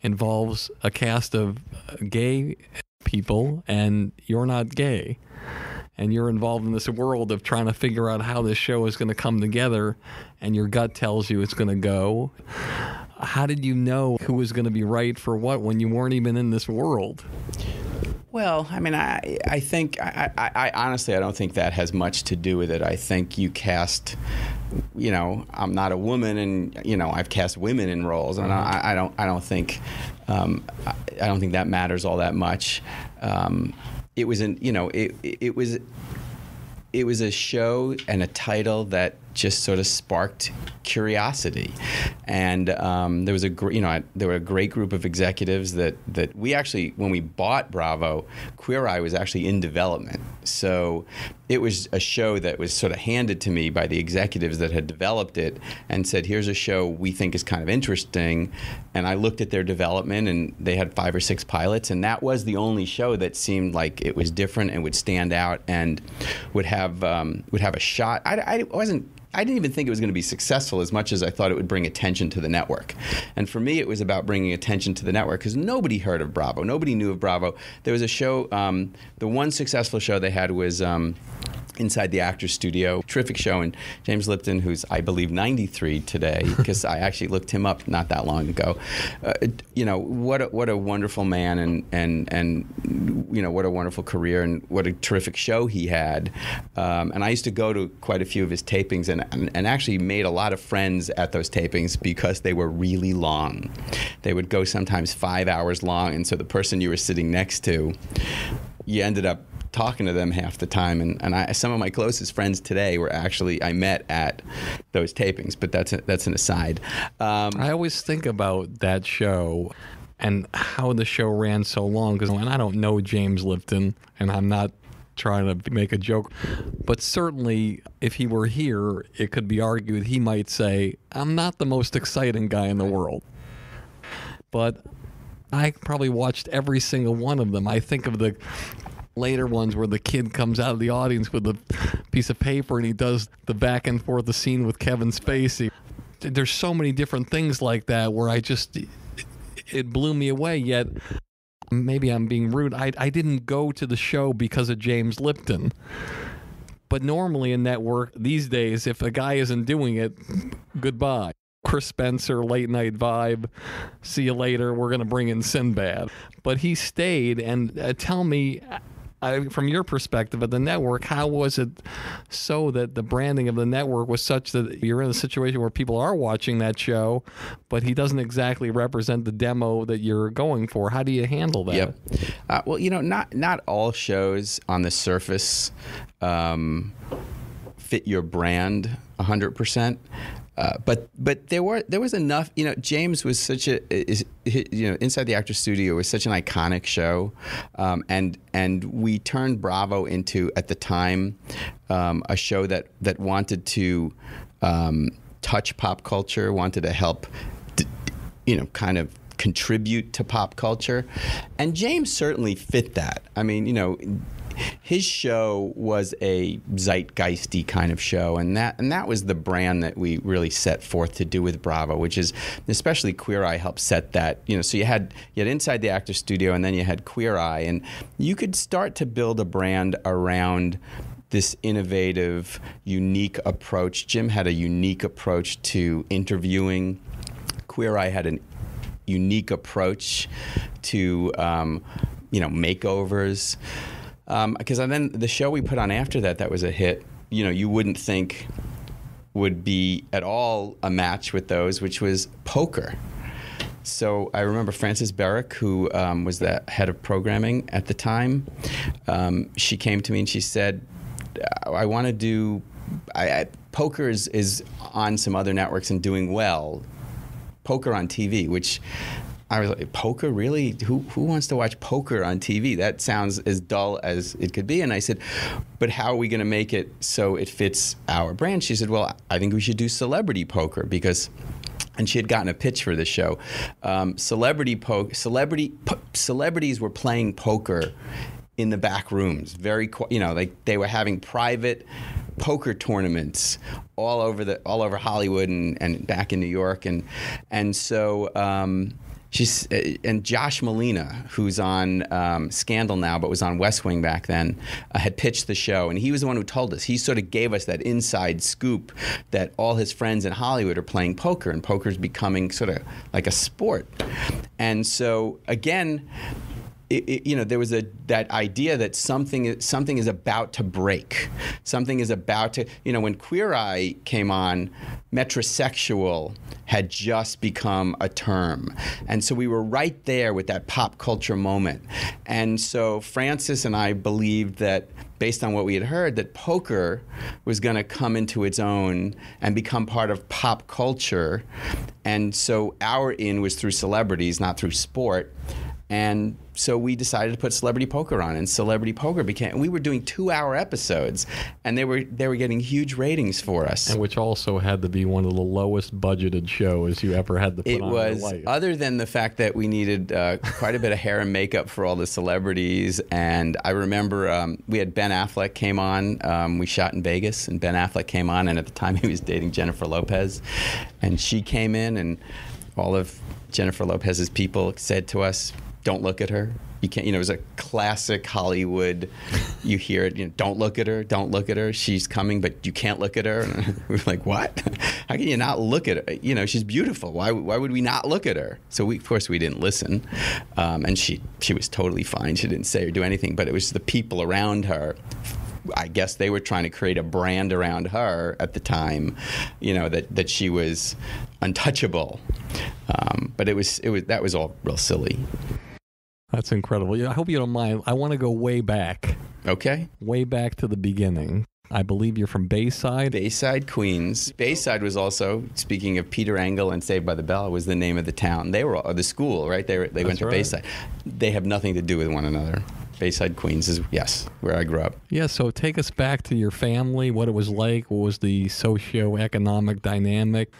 involves a cast of gay people, and you're not gay and you're involved in this world of trying to figure out how this show is going to come together and your gut tells you it's going to go how did you know who was going to be right for what when you weren't even in this world Well, I mean, I I think I, I, I honestly I don't think that has much to do with it. I think you cast, you know, I'm not a woman, and you know I've cast women in roles, and I, I don't I don't think um, I, I don't think that matters all that much. Um, it was an you know it it, was it was a show and a title that just sort of sparked curiosity, and um, there was a gr- you know I, there were a great group of executives that that we actually when we bought Bravo, Queer Eye was actually in development, so it was a show that was sort of handed to me by the executives that had developed it and said, "Here's a show we think is kind of interesting," and I looked at their development and they had five or six pilots, and that was the only show that seemed like it was different and would stand out and would have um, would have a shot. I, I wasn't I didn't even think it was going to be successful as much as I thought it would bring attention to the network. And for me, it was about bringing attention to the network because nobody heard of Bravo. Nobody knew of Bravo. There was a show, um, the one successful show they had was. Um, Inside the Actors Studio, terrific show, and James Lipton, who's I believe 93 today, *laughs* because I actually looked him up not that long ago. Uh, you know what a, what a wonderful man, and and and you know what a wonderful career, and what a terrific show he had. Um, and I used to go to quite a few of his tapings, and, and and actually made a lot of friends at those tapings because they were really long. They would go sometimes five hours long, and so the person you were sitting next to, you ended up talking to them half the time. And, and I, some of my closest friends today were actually I met at those tapings, but that's a, that's an aside. Um, i always think about that show and how the show ran so long. Because I don't know James Lipton, and I'm not trying to make a joke, but certainly if he were here, it could be argued he might say, "I'm not the most exciting guy in the world," but I probably watched every single one of them. I think of the later ones where the kid comes out of the audience with a piece of paper and he does the back and forth the scene with Kevin Spacey. There's so many different things like that where I just it blew me away. Yet maybe I'm being rude. I I didn't go to the show because of James Lipton. But normally in network these days, if a guy isn't doing it, goodbye. Chris Spencer, late night vibe. See you later. We're going to bring in Sinbad. But he stayed. And uh, tell me, I, from your perspective of the network, how was it so that the branding of the network was such that you're in a situation where people are watching that show, but he doesn't exactly represent the demo that you're going for? How do you handle that? Yep. Uh, well, you know, not not all shows on the surface um, fit your brand 100%. Uh, but but there were there was enough. You know, James was such a is, you know Inside the Actor Studio was such an iconic show, um, and and we turned Bravo into at the time um, a show that that wanted to um, touch pop culture, wanted to help, you know, kind of contribute to pop culture, and James certainly fit that. I mean, you know his show was a zeitgeisty kind of show, and that and that was the brand that we really set forth to do with Bravo, which is especially Queer Eye helped set that. You know, so you had you had inside the actor studio, and then you had Queer Eye, and you could start to build a brand around this innovative, unique approach. Jim had a unique approach to interviewing. Queer Eye had a unique approach to um, you know makeovers because um, then the show we put on after that that was a hit you know you wouldn't think would be at all a match with those which was poker so I remember Frances Berwick, who um, was the head of programming at the time. Um, she came to me and she said, "I want to do I, I, poker is, is on some other networks and doing well. Poker on TV, which I was like, poker, really? Who who wants to watch poker on TV? That sounds as dull as it could be. And I said, but how are we going to make it so it fits our brand? She said, well, I think we should do celebrity poker because. And she had gotten a pitch for the show. Um, celebrity poker, celebrity po- celebrities were playing poker in the back rooms. Very, you know, like they were having private poker tournaments all over the all over Hollywood and, and back in New York, and and so. Um, she's uh, and Josh Malina, who's on um, Scandal now, but was on West Wing back then, uh, had pitched the show, and he was the one who told us. He sort of gave us that inside scoop that all his friends in Hollywood are playing poker, and poker is becoming sort of like a sport. And so again. It, you know, there was a that idea that something something is about to break, something is about to. You know, when Queer Eye came on, metrosexual had just become a term, and so we were right there with that pop culture moment. And so Frances and I believed that based on what we had heard, that poker was going to come into its own and become part of pop culture. And so our in was through celebrities, not through sport. And so we decided to put Celebrity Poker on, and Celebrity Poker became. And we were doing two-hour episodes, and they were they were getting huge ratings for us. And which also had to be one of the lowest budgeted shows you ever had to put it on. was, in your life. other than the fact that we needed uh, quite a bit of hair and makeup for all the celebrities. And I remember um, we had Ben Affleck came on. Um, we shot in Vegas, and Ben Affleck came on, and at the time *laughs* he was dating Jennifer Lopez, and she came in, and all of Jennifer Lopez's people said to us, don't look at her. You can't, you know, it was a classic Hollywood. You hear it, you know, don't look at her, don't look at her. She's coming, but you can't look at her. And *laughs* we are like, what? *laughs* How can you not look at her? You know, she's beautiful. Why, why would we not look at her? So we, of course, we didn't listen. Um, and she, she was totally fine. She didn't say or do anything, but it was the people around her I guess they were trying to create a brand around her at the time, you know, that, that she was untouchable. Um, but it was it was that was all real silly. That's incredible. Yeah, I hope you don't mind. I want to go way back. Okay. Way back to the beginning. I believe you're from Bayside. Bayside, Queens. Bayside was also speaking of Peter Engel and Saved by the Bell was the name of the town. They were or the school, right? They were, they went to right. Bayside. They have nothing to do with one another. Bayside, Queens is yes, where I grew up. Yeah, so take us back to your family, what it was like, what was the socio-economic dynamic,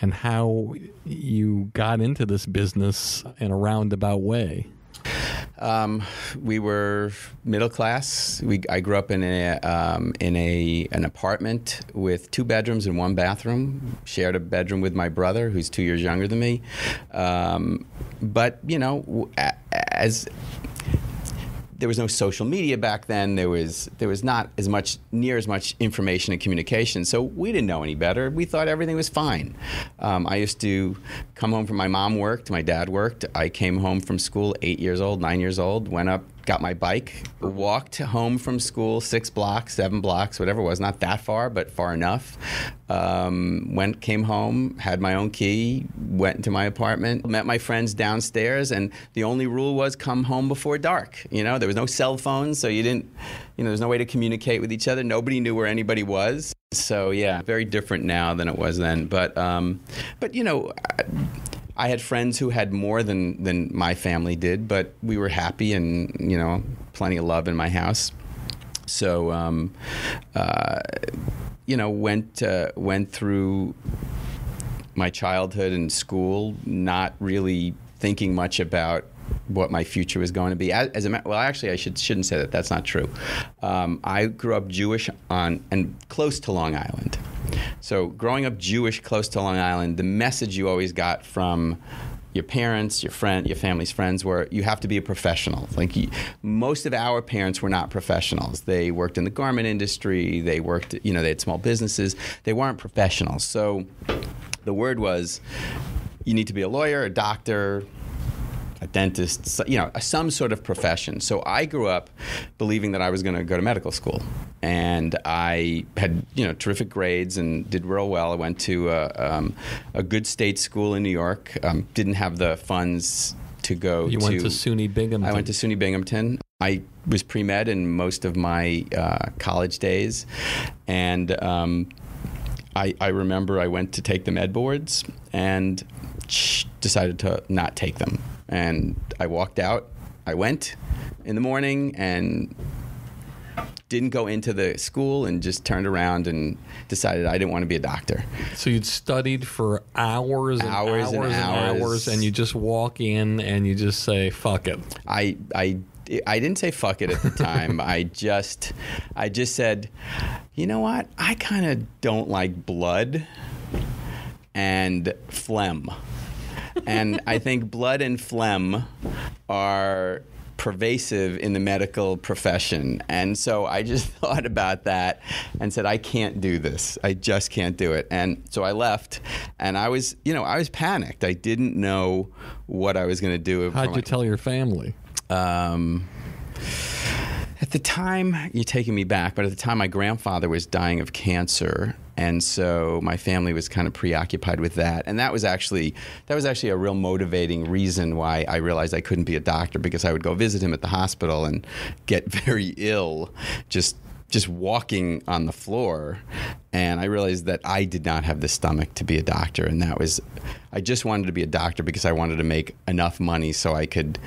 and how you got into this business in a roundabout way. Um, we were middle class. We, I grew up in a um, in a an apartment with two bedrooms and one bathroom. Shared a bedroom with my brother, who's two years younger than me. Um, but you know, as there was no social media back then. There was there was not as much near as much information and communication. So we didn't know any better. We thought everything was fine. Um, I used to come home from my mom worked, my dad worked. I came home from school eight years old, nine years old. Went up, got my bike, walked home from school six blocks, seven blocks, whatever it was. Not that far, but far enough. Um, went, came home, had my own key, went into my apartment, met my friends downstairs, and the only rule was come home before dark. You know, there was no cell phones, so you didn't, you know, there's no way to communicate with each other. Nobody knew where anybody was. So yeah, very different now than it was then. But um, but you know. I, I had friends who had more than, than my family did, but we were happy and, you know, plenty of love in my house. So, um, uh, you know, went uh, went through my childhood and school, not really thinking much about what my future was going to be. As, a well, actually, I should shouldn't say that. That's not true. Um, I grew up Jewish on and close to Long Island. So, growing up Jewish close to Long Island, the message you always got from your parents, your friend, your family's friends were you have to be a professional. Like you, most of our parents were not professionals. They worked in the garment industry. They worked, you know, they had small businesses. They weren't professionals. So the word was you need to be a lawyer, a doctor, a dentist, you know, some sort of profession. So I grew up believing that I was going to go to medical school, and I had you know terrific grades and did real well. I went to a, um, a good state school in New York. Um, didn't have the funds to go. You to, went to SUNY Binghamton. I went to SUNY Binghamton. I was pre med in most of my uh, college days, and um, I, I remember I went to take the med boards and decided to not take them. And I walked out. I went in the morning and didn't go into the school and just turned around and decided I didn't want to be a doctor. So you'd studied for hours and Hours hours and and, hours. hours, and you just walk in and you just say, "Fuck it." I I I didn't say fuck it at the time. *laughs* I just I just said, you know what? I kind of don't like blood and phlegm. And I think blood and phlegm are pervasive in the medical profession. And so I just *laughs* thought about that and said, I can't do this. I just can't do it. And so I left and I was, you know, I was panicked. I didn't know what I was going to do. How'd my- you tell your family? um, at the time, you're taking me back, but at the time, my grandfather was dying of cancer, and so my family was kind of preoccupied with that. And that was actually that was actually a real motivating reason why I realized I couldn't be a doctor because I would go visit him at the hospital and get *laughs* very ill, just just walking on the floor. And i realized that i did not have the stomach to be a doctor. And that was i just wanted to be a doctor because i wanted to make enough money so i could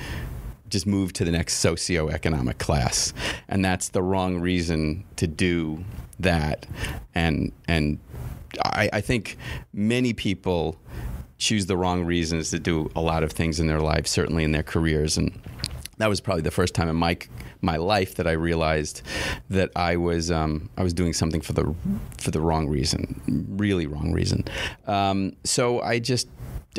just move to the next socioeconomic class. And that's the wrong reason to do that and and I, I think many people choose the wrong reasons to do a lot of things in their lives certainly in their careers and that was probably the first time in my my life that I realized that I was um, I was doing something for the for the wrong reason, really wrong reason. Um, so I just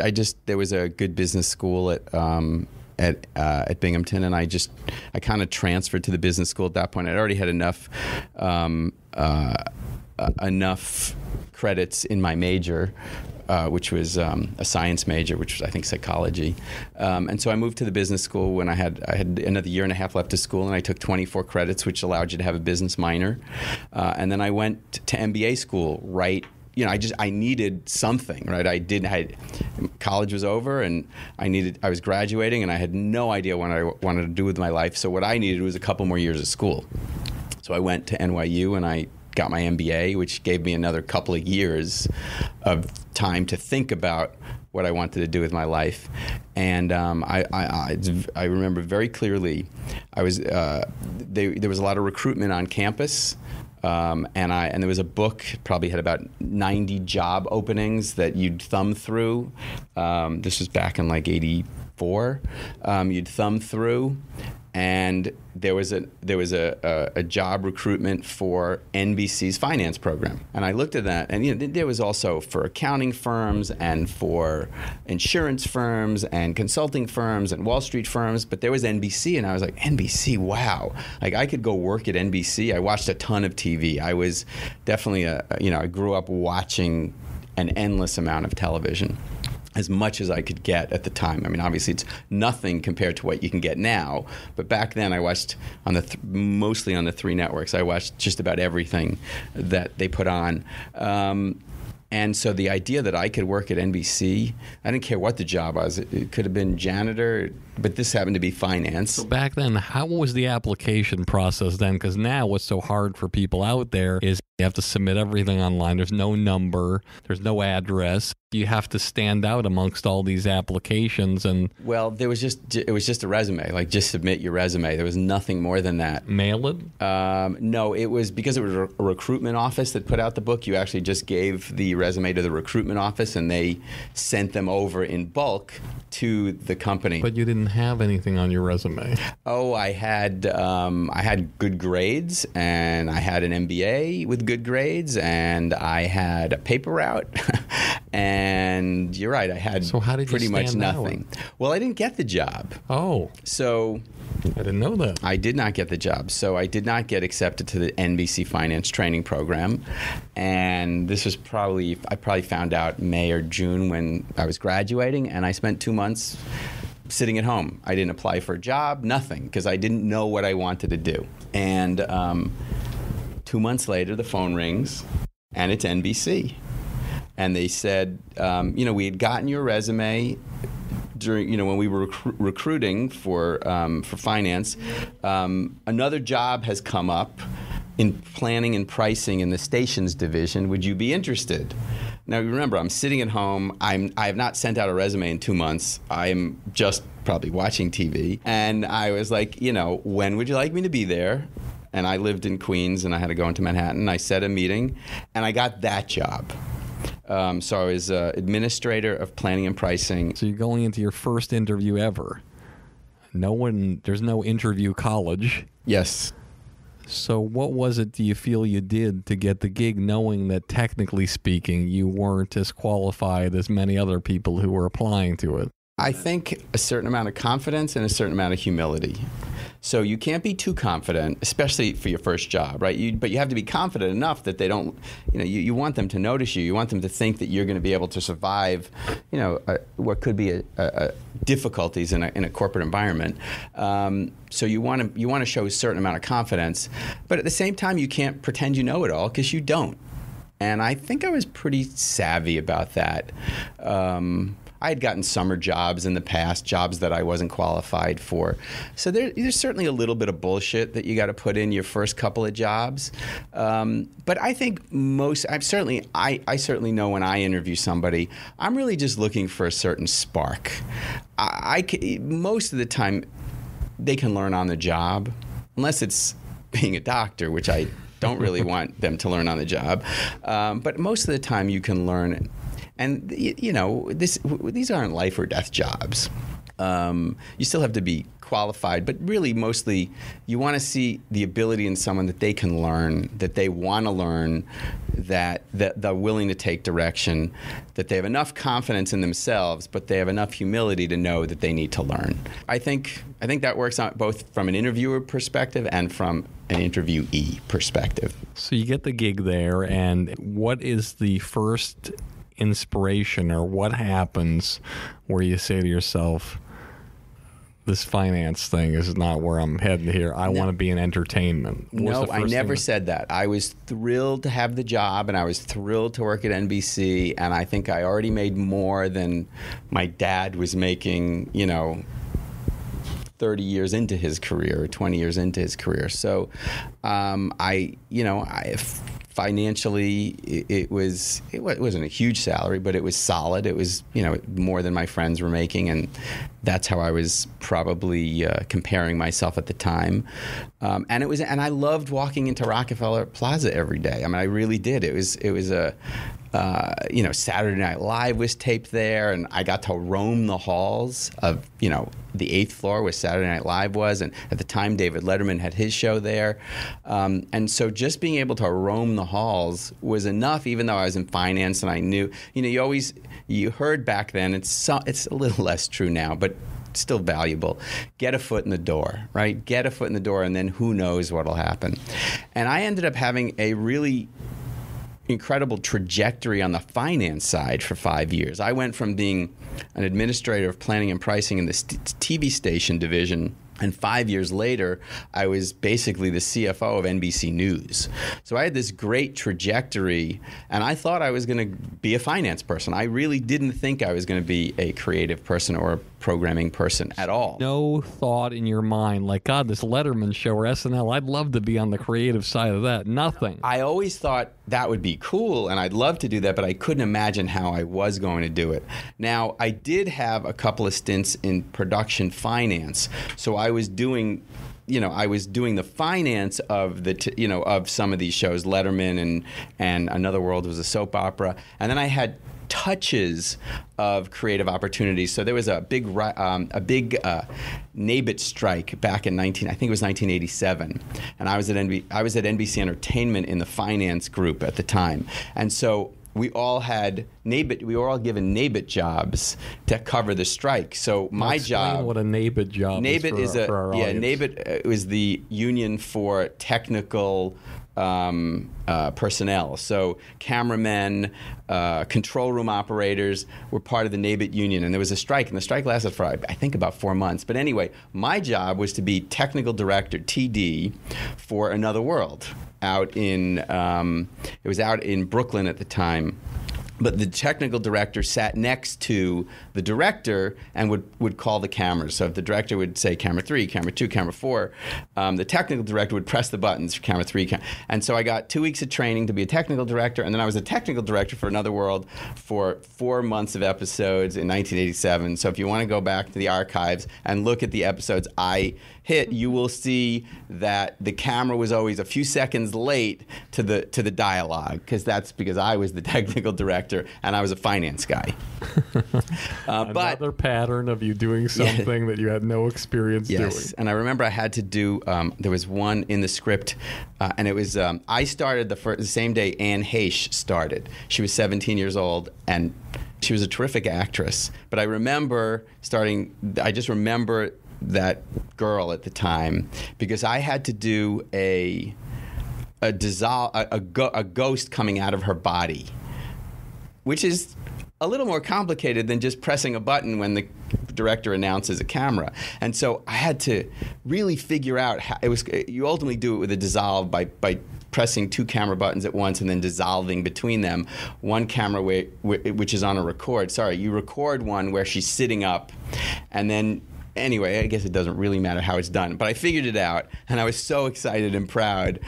I just there was a good business school at. Um, at uh, at Binghamton, and I just I kind of transferred to the business school at that point. I'd already had enough um, uh, enough credits in my major, uh, which was um, a science major, which was I think psychology. Um, and so I moved to the business school when I had I had another year and a half left of school, and I took 24 credits, which allowed you to have a business minor. Uh, and then I went to MBA school right. You know, I just I needed something, right? I didn't. I, college was over, and I needed. I was graduating, and I had no idea what I wanted to do with my life. So what I needed was a couple more years of school. So I went to NYU and I got my MBA, which gave me another couple of years of time to think about what I wanted to do with my life. And um, I, I, I, I remember very clearly, I was uh, they, there was a lot of recruitment on campus. Um, and I and there was a book probably had about 90 job openings that you'd thumb through. Um, this was back in like '84. Um, you'd thumb through, and there was a there was a, a, a, job recruitment for NBC's finance program, and I looked at that, and you know there was also for accounting firms and for insurance firms and consulting firms and Wall Street firms, but there was NBC, and I was like NBC, wow, like I could go work at NBC. I watched a ton of TV. I was definitely a you know I grew up watching an endless amount of television as much as I could get at the time. I mean, obviously, it's nothing compared to what you can get now. But back then, I watched on the th- mostly on the three networks. I watched just about everything that they put on. Um, and so the idea that I could work at NBC, I didn't care what the job was. It, could have been janitor, but this happened to be finance. So back then, how was the application process then? Because now what's so hard for people out there is you have to submit everything online. There's no number, there's no address. You have to stand out amongst all these applications and well, there was just it was just a resume. Like just submit your resume. There was nothing more than that. Mail it? Um, no, it was because it was a recruitment office that put out the book. You actually just gave the resume to the recruitment office, and they sent them over in bulk to the company. But you didn't have anything on your resume. Oh, I had um, I had good grades, and I had an MBA with good grades, and I had a paper route, *laughs* and you're right, I had so how did pretty much nothing. out? Well, I didn't get the job, Oh, so I didn't know that. I did not get the job. So I did not get accepted to the NBC Finance Training Program, and this was probably I probably found out May or June when I was graduating, and I spent two months sitting at home. I didn't apply for a job, nothing, because I didn't know what I wanted to do. And um, two months later, the phone rings, and it's NBC. And they said, um, you know, we had gotten your resume during, you know, when we were recru- recruiting for um, for finance. Um, another job has come up in planning and pricing in the stations division. Would you be interested? Now remember, I'm sitting at home. I'm I have not sent out a resume in two months. I'm just probably watching TV, and I was like, you know, when would you like me to be there? And I lived in Queens, and I had to go into Manhattan. I set a meeting, and I got that job. Um, so I was uh, administrator of planning and pricing. So you're going into your first interview ever. No one, there's no interview college. Yes. So what was it do you feel you did to get the gig knowing that technically speaking you weren't as qualified as many other people who were applying to it? I think a certain amount of confidence and a certain amount of humility. So you can't be too confident, especially for your first job, right? You, but you have to be confident enough that they don't, you know, you, you want them to notice you. You want them to think that you're going to be able to survive, you know, what could be a, a, a difficulties in a, in a corporate environment. Um, so you want to you want to show a certain amount of confidence, but at the same time, you can't pretend you know it all because you don't. And I think I was pretty savvy about that. Um, I had gotten summer jobs in the past, jobs that I wasn't qualified for. So there, there's certainly a little bit of bullshit that you got to put in your first couple of jobs. Um, but I think most, I'm certainly, I, I certainly know when I interview somebody, I'm really just looking for a certain spark. I, I most of the time, they can learn on the job, unless it's being a doctor, which I don't really *laughs* want them to learn on the job. Um, but most of the time, you can learn. And you know, this these aren't life or death jobs. Um, you still have to be qualified, but really, mostly, you want to see the ability in someone that they can learn, that they want to learn, that, that they're willing to take direction, that they have enough confidence in themselves, but they have enough humility to know that they need to learn. I think I think that works out both from an interviewer perspective and from an interviewee perspective. So you get the gig there, and what is the first inspiration or what happens where you say to yourself, this finance thing is not where I'm heading here. I want to be in entertainment. What No, I never said that. I was thrilled to have the job and I was thrilled to work at NBC. And I think I already made more than my dad was making, you know, 30 years into his career or 20 years into his career. So um, I, you know, I financially, it, it was it, wa- it wasn't a huge salary, but it was solid. It was you know more than my friends were making, and that's how I was probably uh, comparing myself at the time. Um, and it was, and I loved walking into Rockefeller Plaza every day. I mean, I really did. It was it was a uh, you know, Saturday Night Live was taped there, and I got to roam the halls of, you know, the eighth floor where Saturday Night Live was. And at the time, David Letterman had his show there. Um, and so just being able to roam the halls was enough, even though I was in finance and I knew, you know, you always, you heard back then, it's, so, it's a little *laughs* less true now, but still valuable. Get a foot in the door, right? Get a foot in the door, and then who knows what'll happen. And I ended up having a really incredible trajectory on the finance side for five years. I went from being an administrator of planning and pricing in the TV station division. And five years later, I was basically the CFO of NBC News. So I had this great trajectory, and I thought I was going to be a finance person. I really didn't think I was going to be a creative person or a programming person at all. No thought in your mind, like, God, this Letterman show or SNL, I'd love to be on the creative side of that. Nothing. I always thought that would be cool and I'd love to do that, but I couldn't imagine how I was going to do it. Now, I did have a couple of stints in production finance. So I was doing you know, I was doing the finance of the, t- you know, of some of these shows, Letterman and and Another World was a soap opera, and then I had touches of creative opportunities. So there was a big um, a big uh, NABET strike back in 19 I think it was 1987, and I was at NB- I was at NBC Entertainment in the finance group at the time, and so. We all had NABET. We were all given NABET jobs to cover the strike. So my Explain job. what a NABET job is. NABET for is a yeah. audience. NABET uh, is the union for technical um, uh, personnel. So cameramen, uh, control room operators were part of the NABET union, and there was a strike, and the strike lasted for I think about four months. But anyway, my job was to be technical director (TD) for Another World out in um, it was out in Brooklyn at the time but the technical director sat next to the director and would, would call the cameras. So if the director would say camera three, camera two, camera four, um, the technical director would press the buttons for camera three. Cam- and so I got two weeks of training to be a technical director, and then I was a technical director for Another World for four months of episodes in 1987. So if you want to go back to the archives and look at the episodes I hit, you will see that the camera was always a few seconds late to the to the dialogue because that's because I was the *laughs* technical director and I was a finance guy. *laughs* uh, but Another pattern of you doing something that you had no experience Yes, doing. Yes, and I remember I had to do. Um, there was one in the script, uh, and it was um, I started the, first, the same day Anne Heche started. She was 17 years old, and she was a terrific actress. But I remember starting. I just remember that girl at the time because I had to do a a dissolve a, a, a ghost coming out of her body which is a little more complicated than just pressing a button when the director announces a camera. And so I had to really figure out how it was. You ultimately do it with a dissolve by by pressing two camera buttons at once and then dissolving between them. One camera which is on a record. Sorry, you record one where she's sitting up, and then anyway, I guess it doesn't really matter how it's done, but I figured it out, and I was so excited and proud,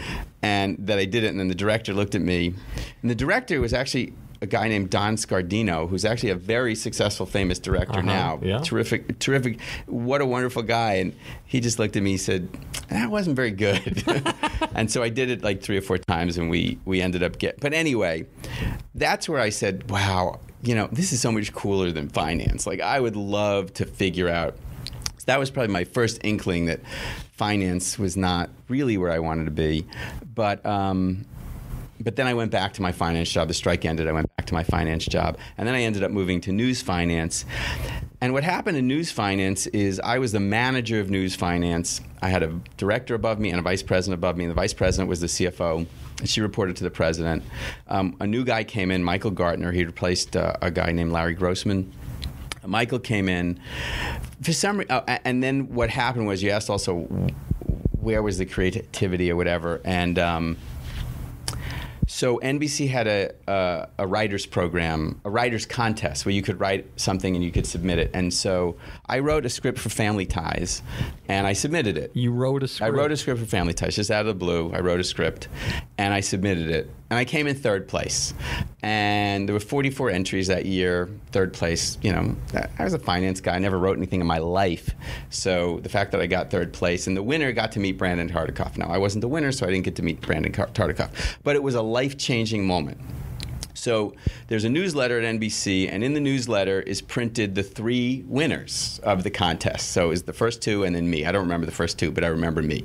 and that I did it. And then the director looked at me, and the director was actually a guy named Don Scardino, who's actually a very successful, famous director Uh-huh, now. yeah. Terrific, terrific. What a wonderful guy. And he just looked at me and said, that wasn't very good. *laughs* and so I did it like three or four times, and we, we ended up get. But anyway, that's where I said, wow, you know, this is so much cooler than finance. Like, I would love to figure out that was probably my first inkling that finance was not really where I wanted to be. But um, but then I went back to my finance job. The strike ended. I went back to my finance job, and then I ended up moving to news finance. And what happened in news finance is I was the manager of news finance. I had a director above me and a vice president above me, and the vice president was the CFO. And she reported to the president. Um, a new guy came in, Michael Gartner. He replaced uh, a guy named Larry Grossman. Michael came in. For some, uh, and then what happened was you asked also where was the creativity or whatever, and um, So NBC had a, a a writers program, a writers contest where you could write something and you could submit it. And so I wrote a script for Family Ties, and I submitted it. You wrote a script. I wrote a script for Family Ties just out of the blue. I wrote a script, and I submitted it, and I came in third place. And there were 44 entries that year. Third place, you know, I was a finance guy. I never wrote anything in my life, so the fact that I got third place and the winner got to meet Brandon Tartikoff. Now I wasn't the winner, so I didn't get to meet Brandon Tar- Tartikoff, but it was a life-changing moment. So there's a newsletter at NBC, and in the newsletter is printed the three winners of the contest. So it was the first two, and then me. I don't remember the first two, but I remember me.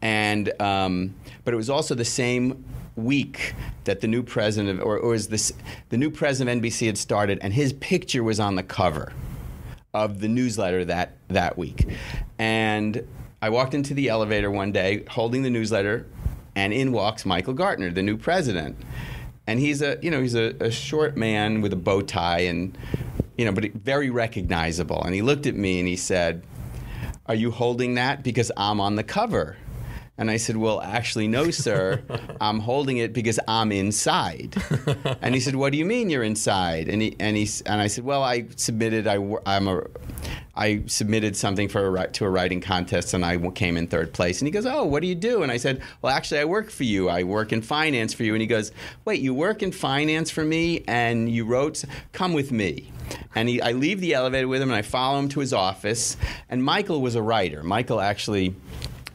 And um, but it was also the same week that the new president, of, or, or was this the new president of NBC had started, and his picture was on the cover of the newsletter that that week. And I walked into the elevator one day holding the newsletter, and in walks Michael Gartner, the new president. And he's a you know he's a, a short man with a bow tie and you know but very recognizable. And he looked at me and he said, "Are you holding that because I'm on the cover?" And I said, Well, actually, no, sir. *laughs* I'm holding it because I'm inside. and he said, What do you mean you're inside? And he and he and I said, Well, I submitted. I I'm a. I submitted something for a, to a writing contest and I came in third place. And he goes, Oh, what do you do? And I said, Well, actually, I work for you. I work in finance for you. And he goes, Wait, you work in finance for me and you wrote, Come with me. And he, I leave the elevator with him and I follow him to his office. And Michael was a writer. Michael actually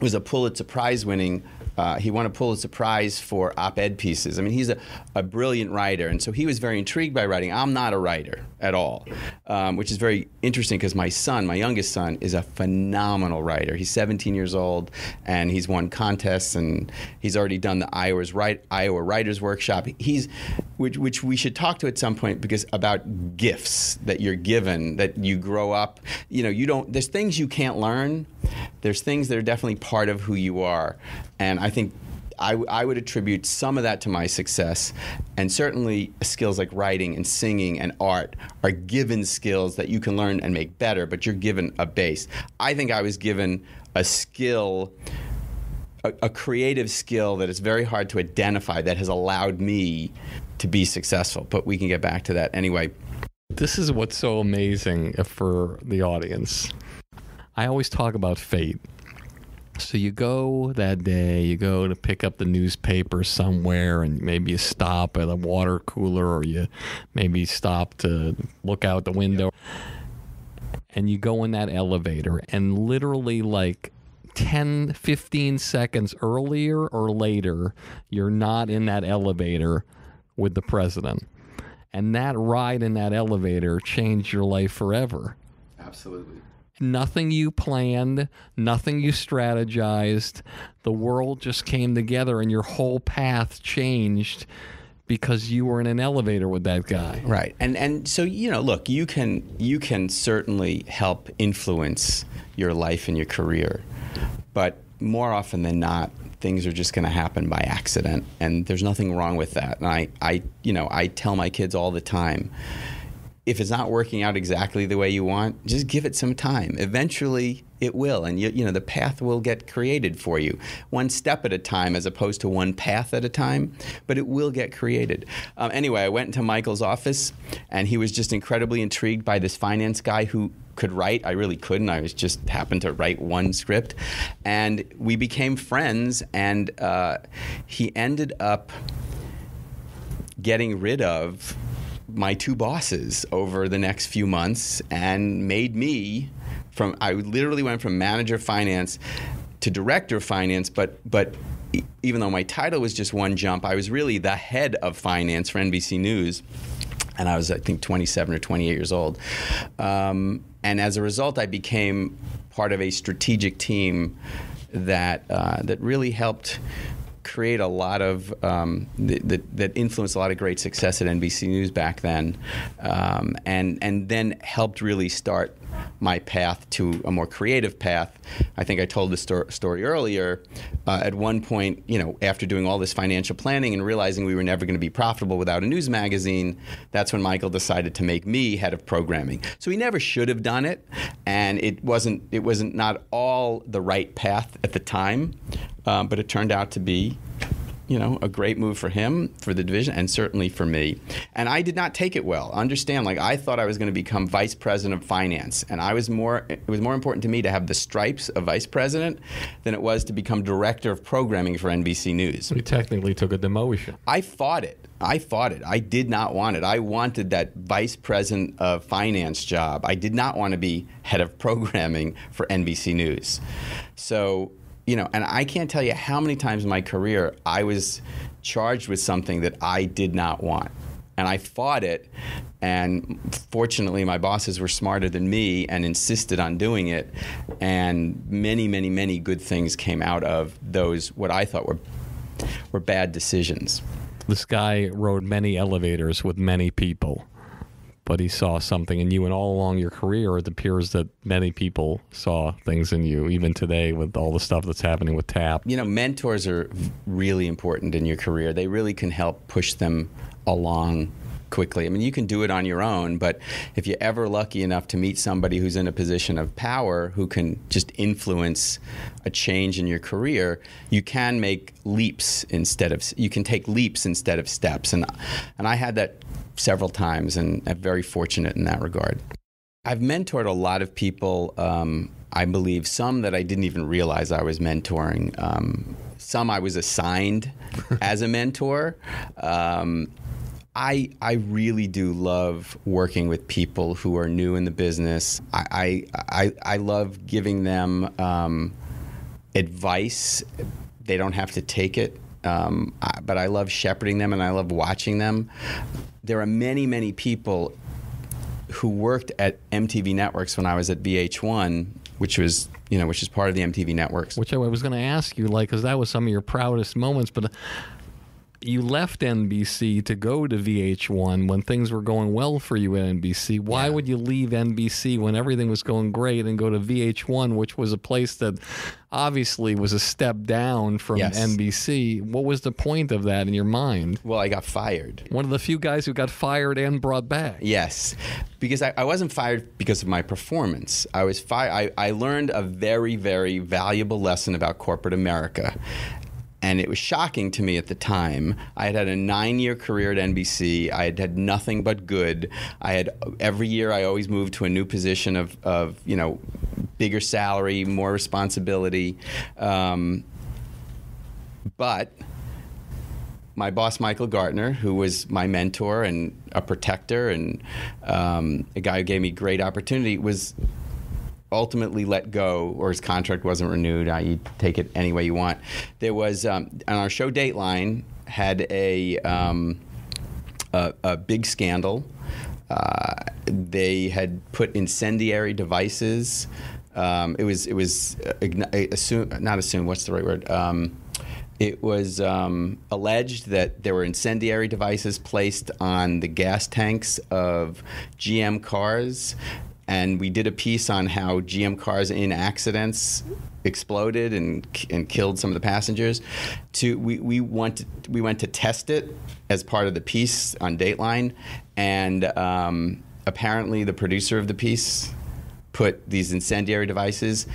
was a Pulitzer Prize winning. Uh, he won a Pulitzer Prize for op-ed pieces. I mean, he's a, a brilliant writer, and so he was very intrigued by writing. I'm not a writer at all, um, which is very interesting because my son, my youngest son, is a phenomenal writer. He's 17 years old, and he's won contests, and he's already done the Iowa's Iowa Writers Workshop. He's which, which we should talk to at some point because about gifts that you're given that you grow up. You know, you don't. There's things you can't learn. There's things that are definitely part of who you are, and I think. I, I would attribute some of that to my success, and certainly skills like writing and singing and art are given skills that you can learn and make better, but you're given a base. I think I was given a skill a, a creative skill that is very hard to identify that has allowed me to be successful. But we can get back to that anyway. This is what's so amazing uh, for the audience. I always talk about fate. So you go that day, you go to pick up the newspaper somewhere, and maybe you stop at a water cooler, or you maybe stop to look out the window, and you go in that elevator, and literally like 10, 15 seconds earlier or later, you're not in that elevator with the president. And that ride in that elevator changed your life forever. Absolutely. Nothing you planned, nothing you strategized. The world just came together and your whole path changed because you were in an elevator with that guy. Right. And and so you know, look, you can you can certainly help influence your life and your career. But more often than not, things are just going to happen by accident and there's nothing wrong with that. And I I you know, I tell my kids all the time if it's not working out exactly the way you want, just give it some time. Eventually, it will, and you, you know the path will get created for you, one step at a time, as opposed to one path at a time. But it will get created. Um, anyway, I went into Michael's office, and he was just incredibly intrigued by this finance guy who could write. I really couldn't. I was just happened to write one script, and we became friends. And uh, he ended up getting rid of my two bosses over the next few months and made me from I literally went from manager of finance to director of finance but but even though my title was just one jump I was really the head of finance for NBC News and I was I think 27 or 28 years old. Um, and as a result I became part of a strategic team that uh, that really helped create a lot of um, th- that, that influenced a lot of great success at NBC News back then, um, and and then helped really start my path to a more creative path. I think I told this sto- story earlier. Uh, at one point, you know, after doing all this financial planning and realizing we were never going to be profitable without a news magazine, that's when Michael decided to make me head of programming. So he never should have done it, and it wasn't it wasn't not all the right path at the time, um, but it turned out to be you know, a great move for him, for the division, and certainly for me. And I did not take it well. Understand, like I thought I was going to become vice president of finance, and I was more. It was more important to me to have the stripes of vice president than it was to become director of programming for NBC News. We technically took a demotion. I fought it. I fought it. I did not want it. I wanted that vice president of finance job. I did not want to be head of programming for NBC News. So, you know, and I can't tell you how many times in my career I was charged with something that I did not want. And I fought it. And fortunately, my bosses were smarter than me and insisted on doing it. And many, many, many good things came out of those, what I thought were, were bad decisions. This guy rode many elevators with many people, but he saw something in you. And all along your career, it appears that many people saw things in you, even today with all the stuff that's happening with TAPP. You know, mentors are really important in your career. They really can help push them along quickly. I mean, you can do it on your own, but if you're ever lucky enough to meet somebody who's in a position of power who can just influence a change in your career, you can make leaps instead of you can take leaps instead of steps. And and I had that several times, and I'm very fortunate in that regard. I've mentored a lot of people. Um, I believe some that I didn't even realize I was mentoring. Um, some I was assigned *laughs* as a mentor. Um, I, I really do love working with people who are new in the business. I, I, I, I love giving them um, advice. They don't have to take it, um, I, but I love shepherding them and I love watching them. There are many, many people who worked at MTV Networks when I was at VH1, which was you know which is part of the MTV Networks. Which I was going to ask you, like, because that was some of your proudest moments, but you left NBC to go to VH1 when things were going well for you at NBC. Why Yeah. would you leave NBC when everything was going great and go to VH1, which was a place that obviously was a step down from Yes. NBC? What was the point of that in your mind? Well, I got fired. One of the few guys who got fired and brought back. Yes, because I, I wasn't fired because of my performance. I was fired. I, I learned a very, very valuable lesson about corporate America. And it was shocking to me at the time. I had had a nine year career at NBC. I had had nothing but good. I had every year I always moved to a new position of, of you know, bigger salary, more responsibility. Um, but my boss Michael Gartner, who was my mentor and a protector and um, a guy who gave me great opportunity, was ultimately let go, or his contract wasn't renewed. Uh, you take it any way you want. There was um, on our show Dateline had a um, a, a big scandal. Uh, they had put incendiary devices. Um, it was it was uh, assume, not assumed. What's the right word? Um, it was um, alleged that there were incendiary devices placed on the gas tanks of GM cars. And we did a piece on how GM cars in accidents exploded and, and killed some of the passengers. To we, we, went to, we went to test it as part of the piece on Dateline. And um, apparently, the producer of the piece put these incendiary devices.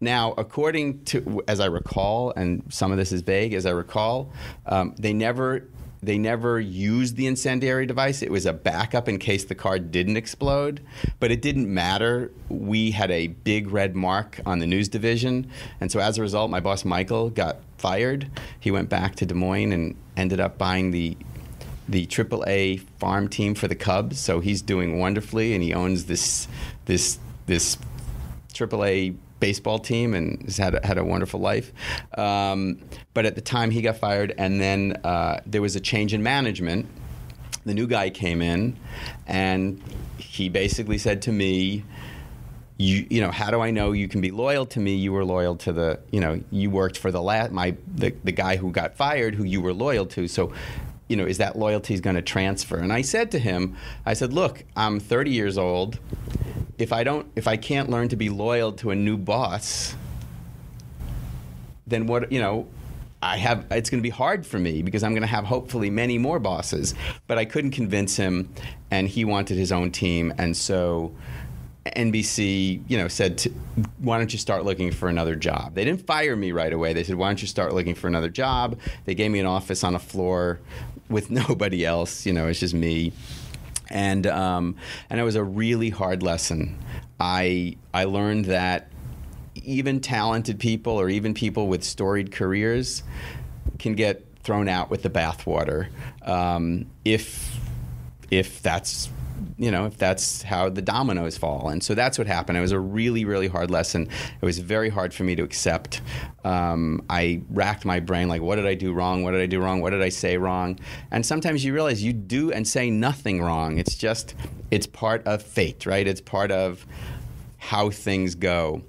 Now, according to, as I recall, and some of this is vague, as I recall, um, they never. They never used the incendiary device. It was a backup in case the car didn't explode, but it didn't matter. We had a big red mark on the news division, and so as a result, my boss Michael got fired. He went back to Des Moines and ended up buying the the AAA farm team for the Cubs. So he's doing wonderfully, and he owns this this this AAA baseball team and has had a, had a wonderful life. Um, but at the time, he got fired, and then uh, there was a change in management. The new guy came in, and he basically said to me. You, you know how do I know you can be loyal to me? You were loyal to the you know you worked for the la- my the, the guy who got fired who you were loyal to so you know, is that loyalty is going to transfer? And I said to him, I said, look, I'm 30 years old. If I don't, if I can't learn to be loyal to a new boss, then what, you know, I have, it's going to be hard for me because I'm going to have hopefully many more bosses. But I couldn't convince him, and he wanted his own team. And so NBC, you know, said, to, "Why don't you start looking for another job?" They didn't fire me right away. They said, "Why don't you start looking for another job?" They gave me an office on a floor with *laughs* nobody else. You know, it's just me, and um, and it was a really hard lesson. I I learned that even talented people or even people with storied careers can get thrown out with the bathwater um, if if that's you know if that's how the dominoes fall. And so that's what happened. It was a really really hard lesson. It was very hard for me to accept. Um, i racked my brain like what did i do wrong? What did i do wrong? What did i say wrong? And sometimes you realize you do and say nothing wrong. It's just it's part of fate right? It's part of how things go.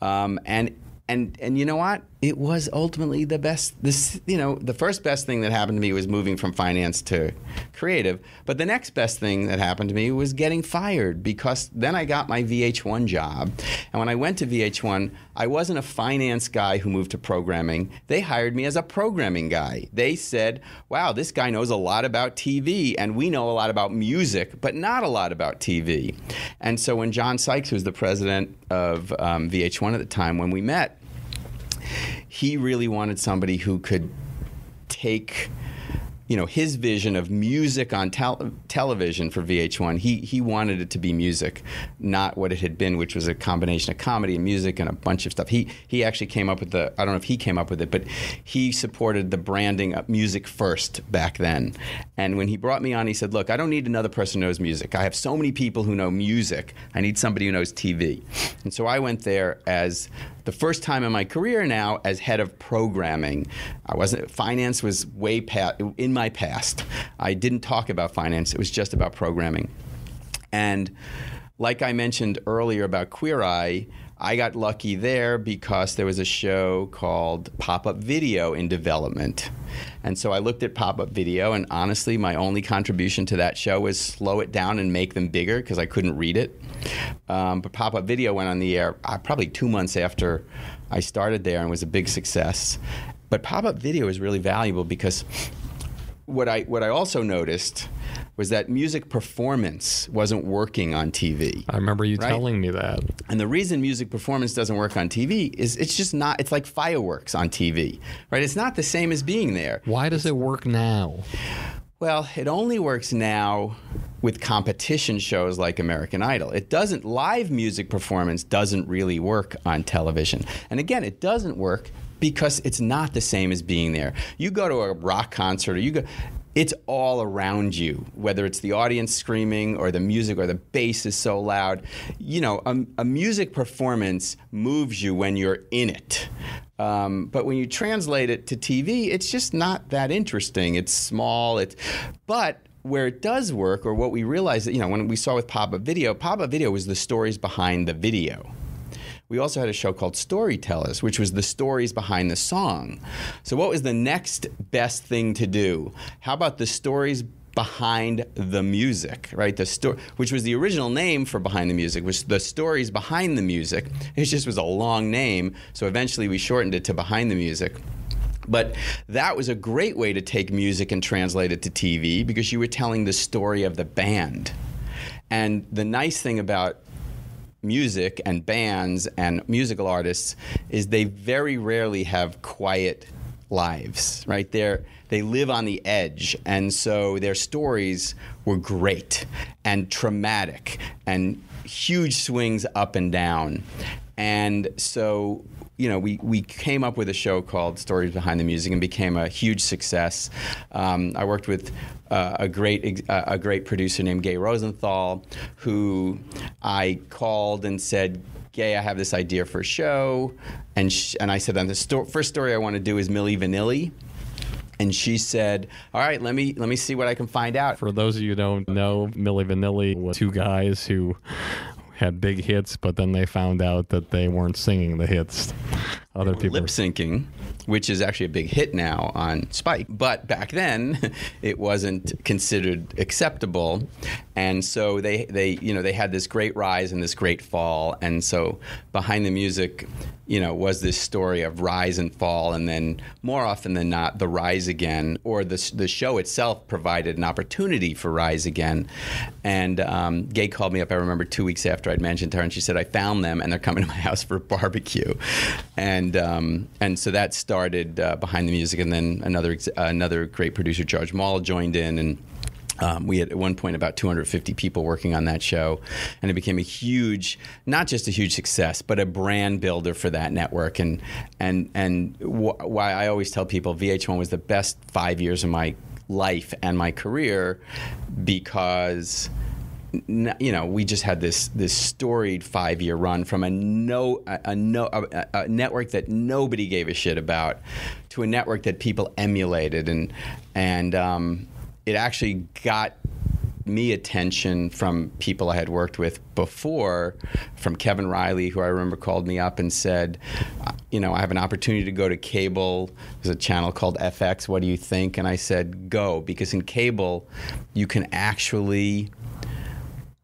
Um, and and and you know what? It was ultimately the best. This you know the first best thing that happened to me was moving from finance to creative. But the next best thing that happened to me was getting fired because then I got my VH1 job. And when I went to VH1, I wasn't a finance guy who moved to programming. They hired me as a programming guy. They said, "Wow, this guy knows a lot about TV, and we know a lot about music, but not a lot about TV." And so when John Sykes, who was the president of um, VH1 at the time, when we met he really wanted somebody who could take you know his vision of music on tel- television for VH1 he he wanted it to be music not what it had been which was a combination of comedy and music and a bunch of stuff. He he actually came up with the I don't know if he came up with it but he supported the branding of music first back then. And when he brought me on he said look I don't need another person who knows music. I have so many people who know music. I need somebody who knows TV and so I went there as the first time in my career now as head of programming. I wasn't finance was way past in my past. I didn't talk about finance. It was just about programming. And like I mentioned earlier about Queer Eye, I got lucky there because there was a show called Pop Up Video in development. And so I looked at pop up video, and honestly, my only contribution to that show was slow it down and make them bigger because I couldn't read it. Um, but pop up video went on the air uh, probably two months after I started there and was a big success. But pop up video is really valuable because what I what I also noticed was that music performance wasn't working on TV. I remember you Right? telling me that. And the reason music performance doesn't work on TV is it's just not it's like fireworks on TV. Right? It's not the same as being there. Why does it work now? Well, it only works now with competition shows like American Idol. It doesn't live music performance doesn't really work on television. And again, it doesn't work because it's not the same as being there. You go to a rock concert or you go it's all around you, whether it's the audience screaming or the music or the bass is so loud. You know, a, a music performance moves you when you're in it. Um, but when you translate it to TV, it's just not that interesting. It's small. It's, but where it does work, or what we realized you know when we saw with pop-up video, pop-up video was the stories behind the video. We also had a show called Storytellers, which was the stories behind the song. So, what was the next best thing to do? How about the stories behind the music, right? The story, which was the original name for behind the music, was the stories behind the music. It just was a long name, so eventually we shortened it to behind the music. But that was a great way to take music and translate it to TV because you were telling the story of the band. And the nice thing about music and bands and musical artists is they very rarely have quiet lives, right? They're, they live on the edge. And so their stories were great and traumatic and huge swings up and down. And so, you know, we, we came up with a show called Stories Behind the Music and became a huge success. Um, I worked with uh, a great a great producer named Gay Rosenthal, who I called and said, "Gay, I have this idea for a show," and and I said, "And the sto- first story I want to do is Milli Vanilli." And she said, "All right, let me let me see what I can find out." For those of you who don't know, Milli Vanilli was two guys who had big hits, but then they found out that they weren't singing the hits. Other people. lip syncing, which is actually a big hit now on Spike. But back then, *laughs* it wasn't considered acceptable, and so they they you know they had this great rise and this great fall, and so behind the music, you know, was this story of rise and fall, and then more often than not, the rise again, or the the show itself provided an opportunity for rise again. And um, Gay called me up. I remember two weeks after I'd mentioned her, and she said, "I found them, and they're coming to my house for a barbecue," and um, and so that started uh, behind the music, and then another another great producer, George Moll, joined in and. Um, we had at one point about 250 people working on that show, and it became a huge, not just a huge success, but a brand builder for that network. And and and wh- why I always tell people VH1 was the best five years of my life and my career because you know, we just had this this storied five year run from a no a, a no a, a network that nobody gave a shit about to a network that people emulated and and um, it actually got me attention from people I had worked with before, from Kevin Reilly, who I remember called me up and said, you know, I have an opportunity to go to cable. There's a channel called FX. What do you think? And I said, go, because in cable, you can actually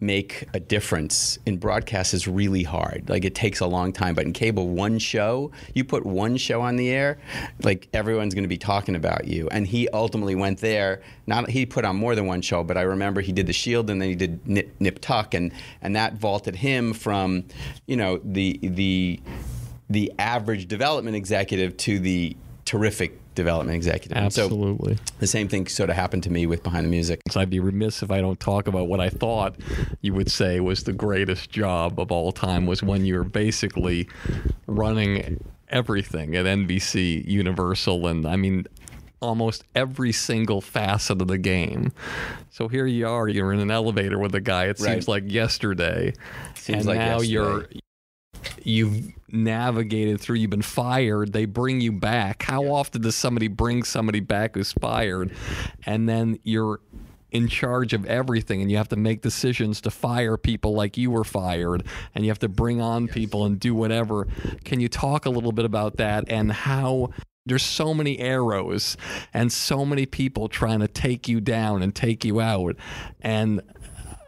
make a difference in broadcast is really hard. Like it takes a long time, but in cable, one show, you put one show on the air, like everyone's going to be talking about you. And he ultimately went there. Not he put on more than one show, but I remember he did the Shield and then he did Nip, Nip Tuck, and and that vaulted him from, you know, the the the average development executive to the terrific development executive. And so Absolutely. the same thing sort of happened to me with Behind the Music. So I'd be remiss if I don't talk about what I thought you would say was the greatest job of all time was when you were basically running everything at NBC Universal and I mean almost every single facet of the game. So here you are, you're in an elevator with a guy it Right. seems like yesterday. Seems and like now you're you've navigated through you've been fired they bring you back. How often does somebody bring somebody back who's fired? And then you're in charge of everything and you have to make decisions to fire people like you were fired and you have to bring on people and do whatever. Can you talk a little bit about that and how there's so many arrows and so many people trying to take you down and take you out and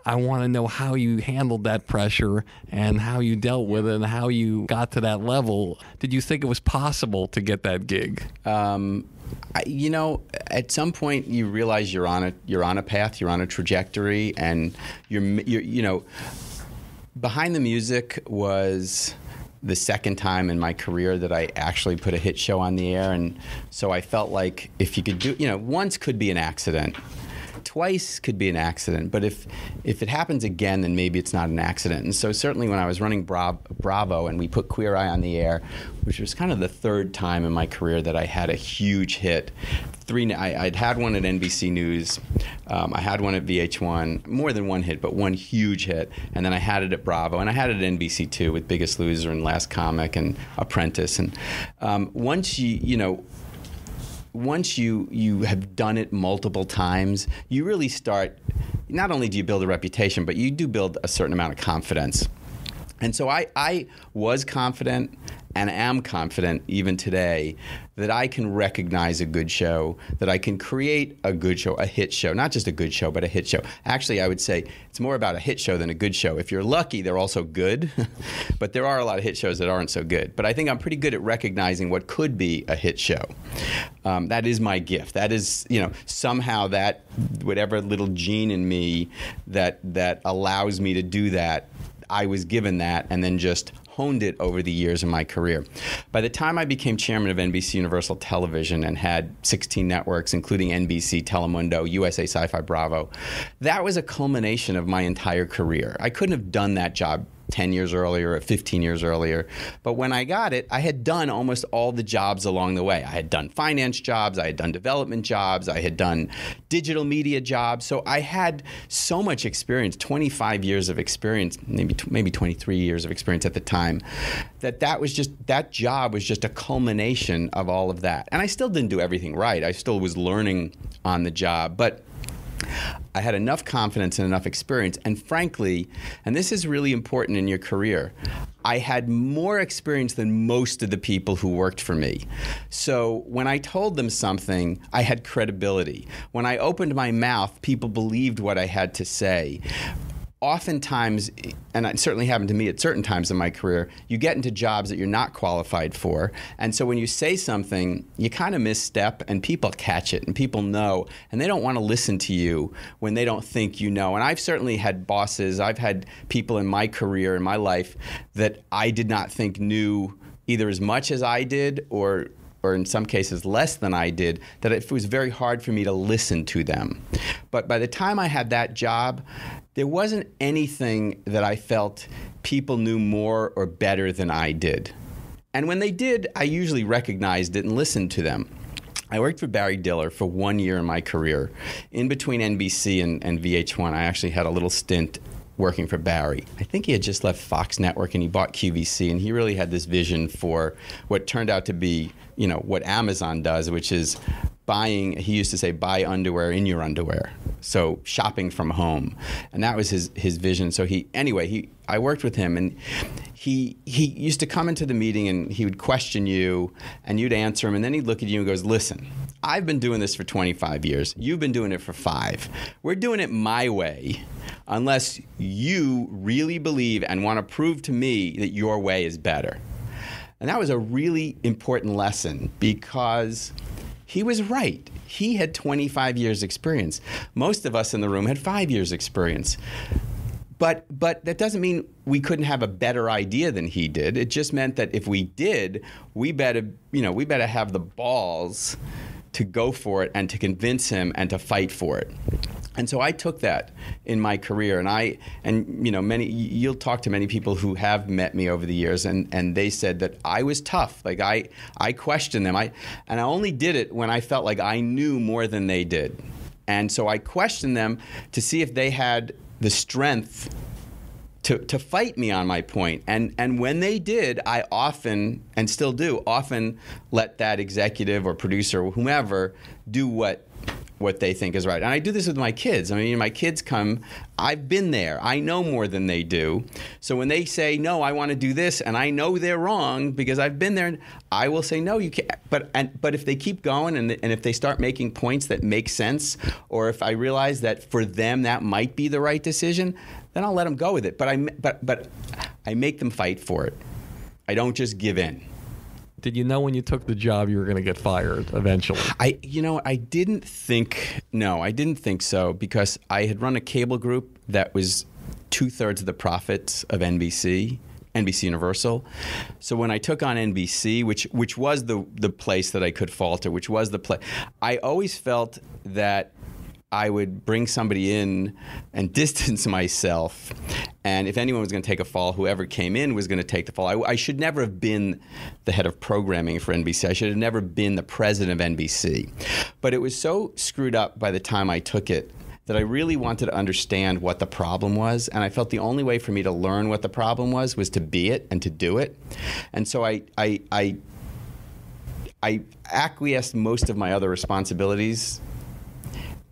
I want to know how you handled that pressure and how you dealt with it and how you got to that level. Did you think it was possible to get that gig? Um, I, you know, at some point you realize you're on a you're on a path, you're on a trajectory, and you're you're you know, behind the music was the second time in my career that I actually put a hit show on the air, and so I felt like if you could do, you know, once could be an accident. Twice could be an accident, but if if it happens again, then maybe it's not an accident. And so certainly when I was running Bra- Bravo and we put Queer Eye on the air, which was kind of the third time in my career that I had a huge hit. Three, I, I'd had one at NBC News, um, I had one at VH1, more than one hit, but one huge hit, and then I had it at Bravo, and I had it at NBC too with Biggest Loser and Last Comic and Apprentice. And um, once you you know once you you have done it multiple times, you really start. Not only do you build a reputation, but you do build a certain amount of confidence. And so I, I was confident and am confident even today that I can recognize a good show, that I can create a good show, a hit show, not just a good show, but a hit show. Actually, I would say it's more about a hit show than a good show. If you're lucky, they're also good, *laughs* but there are a lot of hit shows that aren't so good. But I think I'm pretty good at recognizing what could be a hit show. Um, that is my gift. That is, you know, somehow that whatever little gene in me that that allows me to do that I was given that and then just honed it over the years of my career. By the time I became chairman of NBC Universal Television and had 16 networks, including NBC, Telemundo, USA Sci Fi Bravo, that was a culmination of my entire career. I couldn't have done that job 10 years earlier or 15 years earlier. But when I got it, I had done almost all the jobs along the way. I had done finance jobs, I had done development jobs, I had done digital media jobs. So I had so much experience, 25 years of experience, maybe maybe 23 years of experience at the time, that that was just that job was just a culmination of all of that. And I still didn't do everything right. I still was learning on the job, but I had enough confidence and enough experience. And frankly, and this is really important in your career, I had more experience than most of the people who worked for me. So when I told them something, I had credibility. When I opened my mouth, people believed what I had to say oftentimes, and it certainly happened to me at certain times in my career, you get into jobs that you're not qualified for. And so when you say something, you kind of misstep and people catch it and people know. And they don't want to listen to you when they don't think you know. And I've certainly had bosses, I've had people in my career, in my life, that I did not think knew either as much as I did or or in some cases less than I did, that it was very hard for me to listen to them. But by the time I had that job, there wasn't anything that I felt people knew more or better than I did. And when they did, I usually recognized it and listened to them. I worked for Barry Diller for one year in my career. In between NBC and, and VH1, I actually had a little stint working for Barry. I think he had just left Fox Network and he bought QVC, and he really had this vision for what turned out to be, you know, what Amazon does, which is buying. He used to say, "Buy underwear in your underwear." So shopping from home, and that was his his vision. So he anyway he I worked with him and. He, he used to come into the meeting and he would question you and you'd answer him and then he'd look at you and goes listen i've been doing this for 25 years you've been doing it for five we're doing it my way unless you really believe and want to prove to me that your way is better. And that was a really important lesson because he was right. He had 25 years experience. Most of us in the room had 5 years experience. But but that doesn't mean we couldn't have a better idea than he did. It just meant that if we did, we better, you know, we better have the balls to go for it and to convince him and to fight for it. And so I took that in my career, and I and you know many you'll talk to many people who have met me over the years, and and they said that I was tough. Like I I questioned them. I and I only did it when I felt like I knew more than they did, and so I questioned them to see if they had the strength to, to fight me on my point. And, and when they did, I often, and still do, often let that executive or producer or whomever do what what they think is right. And I do this with my kids. I mean, my kids come, I've been there. I know more than they do. So when they say, no, I want to do this, and I know they're wrong because I've been there, I will say, no, you can't. But, and, but if they keep going and, and if they start making points that make sense, or if I realize that for them that might be the right decision, then I'll let them go with it. But I, but, but I make them fight for it. I don't just give in. Did you know when you took the job you were going to get fired eventually? I, you know, I didn't think. No, I didn't think so because I had run a cable group that was two thirds of the profits of NBC. NBC Universal. So when I took on NBC, which which was the the place that I could falter, which was the place, I always felt that I would bring somebody in and *laughs* distance myself. And if anyone was going to take a fall, whoever came in was going to take the fall. I, I, should never have been the head of programming for NBC. I should have never been the president of NBC. But it was so screwed up by the time I took it that I really wanted to understand what the problem was. And I felt the only way for me to learn what the problem was was to be it and to do it. And so I, I, I I acquiesced most of my other responsibilities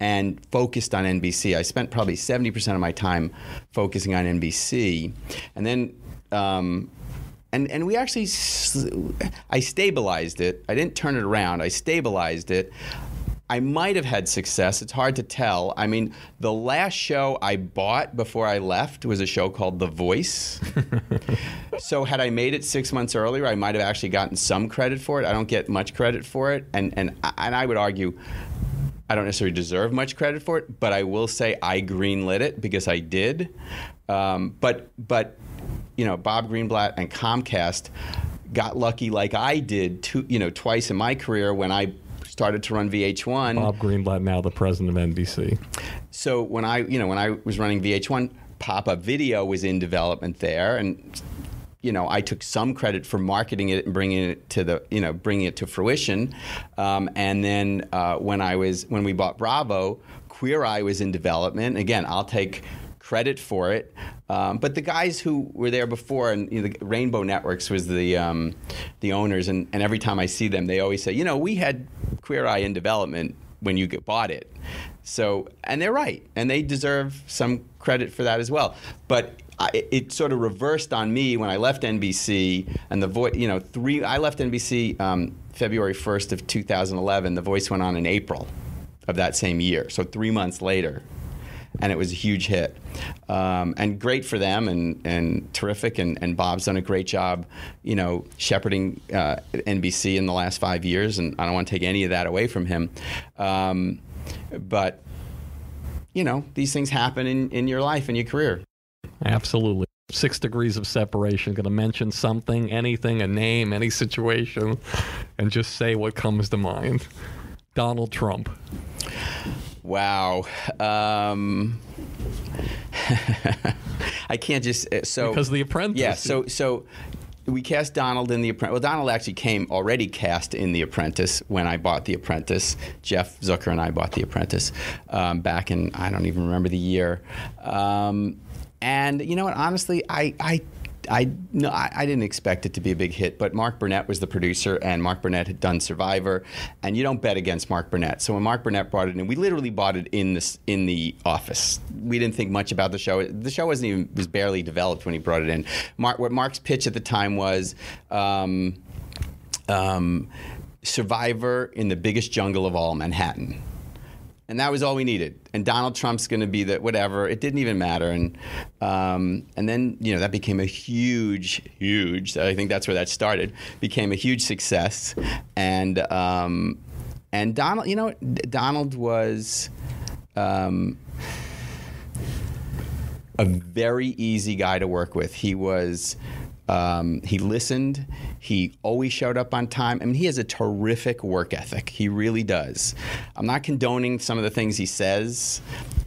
and focused on NBC. I spent probably 70% of my time focusing on NBC. And then, um, and, and we actually, I stabilized it. I didn't turn it around, I stabilized it. I might have had success. It's hard to tell. I mean, the last show I bought before I left was a show called The Voice. *laughs* so, had I made it six months earlier, I might have actually gotten some credit for it. I don't get much credit for it, and and and I would argue I don't necessarily deserve much credit for it, but I will say I greenlit it because I did. Um, but but you know, Bob Greenblatt and Comcast got lucky like I did, two, you know, twice in my career when I started to run VH1. Bob Greenblatt, now the president of NBC. So when I, you know, when I was running VH1, pop-up video was in development there, and you know, I took some credit for marketing it and bringing it to the, you know, bringing it to fruition. Um, and then uh, when I was when we bought Bravo, Queer Eye was in development. Again, I'll take credit for it. Um, but the guys who were there before, and you know, the Rainbow Networks was the um, the owners, and, and every time I see them, they always say, you know, we had Queer Eye in development when you bought it. So, and they're right, and they deserve some credit for that as well. But I, it sort of reversed on me when I left NBC, and the voice, you know, three. I left NBC um, February 1st of 2011. The Voice went on in April of that same year, so three months later and it was a huge hit. Um, and great for them and, and terrific. And, and Bob's done a great job, you know, shepherding uh, NBC in the last five years. And I don't want to take any of that away from him. Um, but, you know, these things happen in, in your life and your career. Absolutely. Six degrees of separation. Going to mention something, anything, a name, any situation, and just say what comes to mind. Donald Trump. Wow. Um, *laughs* I can't just uh, so because the Apprentice. Yeah. So so we cast Donald in the Apprentice. Well, Donald actually came already cast in the Apprentice when I bought the Apprentice. Jeff Zucker and I bought the Apprentice um, back in I don't even remember the year. Um, and you know what? Honestly, I I I no, I, didn't expect it to be a big hit, but Mark Burnett was the producer, and Mark Burnett had done Survivor, and you don't bet against Mark Burnett. So when Mark Burnett brought it in, we literally bought it in this in the office. We didn't think much about the show. The show wasn't even was barely developed when he brought it in. Mark, what Mark's pitch at the time was. Um, um, Survivor in the biggest jungle of all, Manhattan and that was all we needed. And Donald Trump's going to be the whatever. It didn't even matter. And um, and then you know that became a huge, huge. I think that's where that started. Became a huge success. And um, and Donald, you know, Donald was. Um, a very easy guy to work with. He was um, he listened. He always showed up on time. I mean, he has a terrific work ethic. He really does. I'm not condoning some of the things he says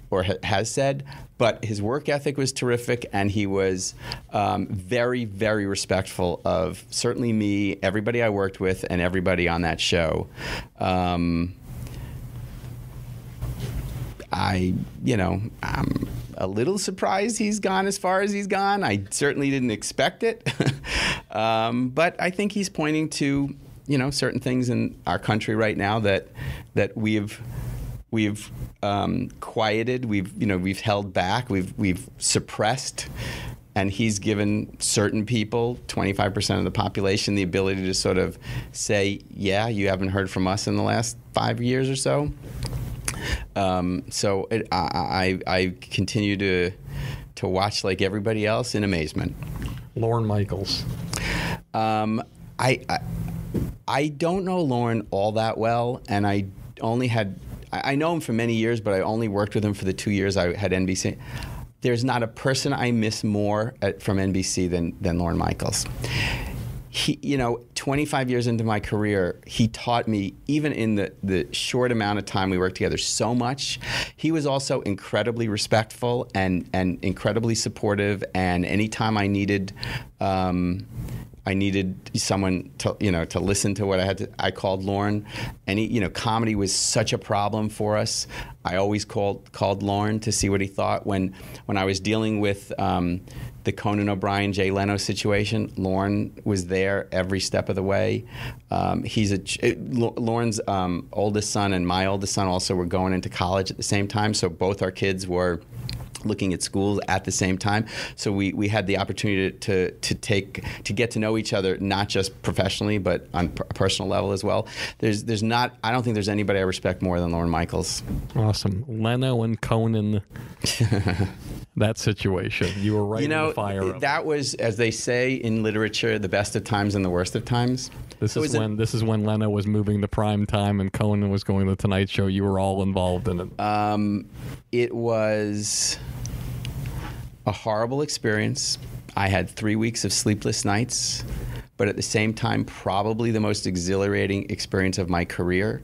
or ha- has said, but his work ethic was terrific, and he was um, very, very respectful of certainly me, everybody I worked with, and everybody on that show. Um, I, you know, I'm a little surprised he's gone as far as he's gone. I certainly didn't expect it. *laughs* um, but I think he's pointing to, you know, certain things in our country right now that that we've we've um, quieted, we've you know we've held back, we've we've suppressed, and he's given certain people, 25% of the population, the ability to sort of say, yeah, you haven't heard from us in the last five years or so. Um, so it, I, I, I continue to to watch like everybody else in amazement. Lorne Michaels. Um, I, I I don't know Lorne all that well, and I only had I know him for many years, but I only worked with him for the two years I had NBC. There's not a person I miss more at, from NBC than than Lorne Michaels he, you know, 25 years into my career, he taught me, even in the, the short amount of time we worked together, so much. He was also incredibly respectful and, and incredibly supportive. And anytime I needed, um, I needed someone to you know to listen to what I had to. I called Lorne. Any you know comedy was such a problem for us. I always called called Lorne to see what he thought when when I was dealing with um, the Conan O'Brien Jay Leno situation. Lorne was there every step of the way. Um, he's a it, um, oldest son and my oldest son also were going into college at the same time, so both our kids were looking at schools at the same time. So we, we had the opportunity to, to, to take to get to know each other not just professionally but on a personal level as well. There's there's not I don't think there's anybody I respect more than Lorne Michaels. Awesome, Leno and Conan. *laughs* that situation, you were right you know, in the fire. That was, as they say in literature, the best of times and the worst of times. This so is when this is when Leno was moving to prime time and Conan was going to the Tonight Show. You were all involved in it. Um, it was a horrible experience. I had three weeks of sleepless nights, but at the same time, probably the most exhilarating experience of my career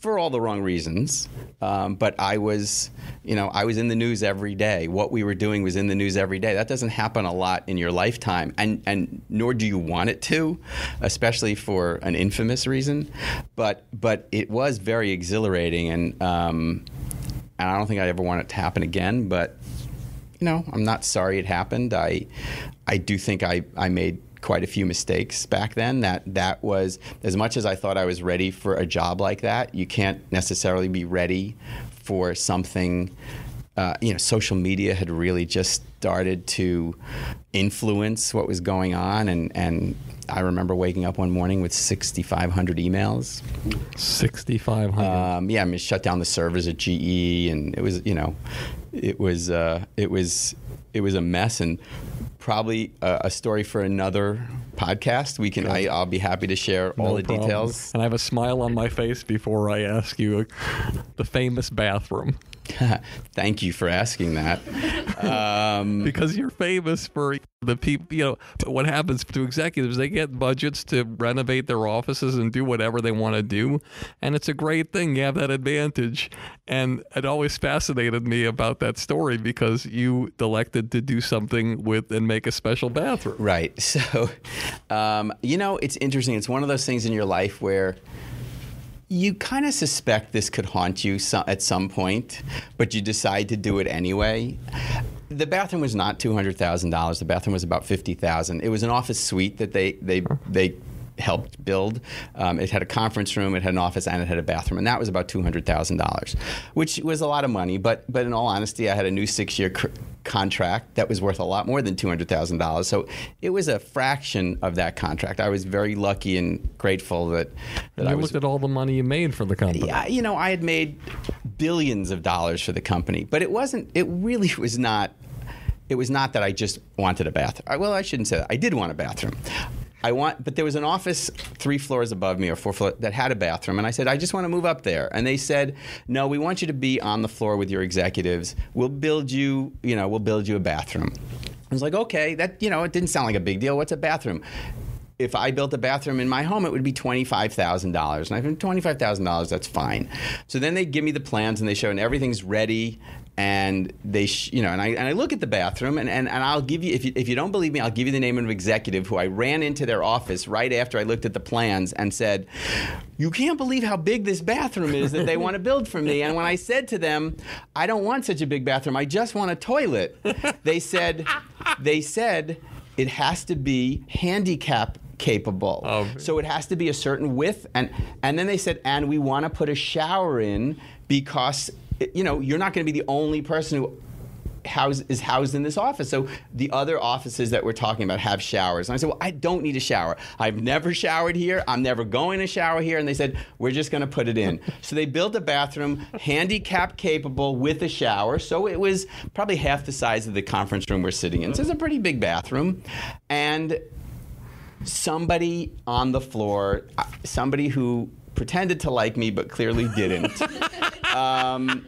for all the wrong reasons. Um, but I was, you know, I was in the news every day. What we were doing was in the news every day. That doesn't happen a lot in your lifetime, and, and nor do you want it to, especially for an infamous reason. But, but it was very exhilarating, and, um, and I don't think I ever want it to happen again, but you know, I'm not sorry it happened. I, I do think I, I made quite a few mistakes back then. That that was as much as I thought I was ready for a job like that. You can't necessarily be ready for something. Uh, you know, social media had really just started to influence what was going on, and and I remember waking up one morning with 6,500 emails. 6,500. Um, yeah, I mean, shut down the servers at GE, and it was, you know, it was, uh, it was, it was a mess, and probably a, a story for another podcast. We can, I, I'll be happy to share all the problem. details. And I have a smile on my face before I ask you uh, the famous bathroom. *laughs* Thank you for asking that. Um, *laughs* because you're famous for the people, you know, what happens to executives, they get budgets to renovate their offices and do whatever they want to do. And it's a great thing. You have that advantage. And it always fascinated me about that story because you elected to do something with and make a special bathroom. Right. *laughs* So, um, you know, it's interesting. It's one of those things in your life where you kind of suspect this could haunt you so- at some point, but you decide to do it anyway. The bathroom was not two hundred thousand dollars. The bathroom was about fifty thousand. It was an office suite that they they they helped build. Um, it had a conference room, it had an office, and it had a bathroom, and that was about two hundred thousand dollars, which was a lot of money. But but in all honesty, I had a new six-year cr- contract that was worth a lot more than two hundred thousand dollars. So it was a fraction of that contract. I was very lucky and grateful that that You I was looked at all the money you made for the company. yeah, you know, I had made billions of dollars for the company, but it wasn't. It really was not. It was not that I just wanted a bathroom. Well, I shouldn't say that. I did want a bathroom. I want, but there was an office three floors above me or four floors that had a bathroom, and I said, I just want to move up there. And they said, No, we want you to be on the floor with your executives. We'll build you, you know, we'll build you a bathroom. I was like, okay, that you know, it didn't sound like a big deal. What's a bathroom? if I built a bathroom in my home, it would be twenty-five thousand dollars. And I think twenty-five thousand dollars, that's fine. So then they give me the plans and they show, and everything's ready. And they, sh- you know, and I and I look at the bathroom, and, and, and I'll give you if you if you don't believe me, I'll give you the name of an executive who I ran into their office right after I looked at the plans and said, "You can't believe how big this bathroom is that they want to build for me." And when I said to them, "I don't want such a big bathroom. I just want a toilet," they said, they said it has to be handicap capable. Oh. So it has to be a certain width and and then they said and we want to put a shower in because you know, you're not going to be the only person who house is housed in this office. So the other offices that we're talking about have showers. And I said, "Well, I don't need a shower. I've never showered here. I'm never going to shower here." And they said, "We're just going to put it in." *laughs* so they built a bathroom handicap capable with a shower. So it was probably half the size of the conference room we're sitting in. So it's a pretty big bathroom. And somebody on the floor, uh, somebody who pretended to like me but clearly didn't. *laughs* um,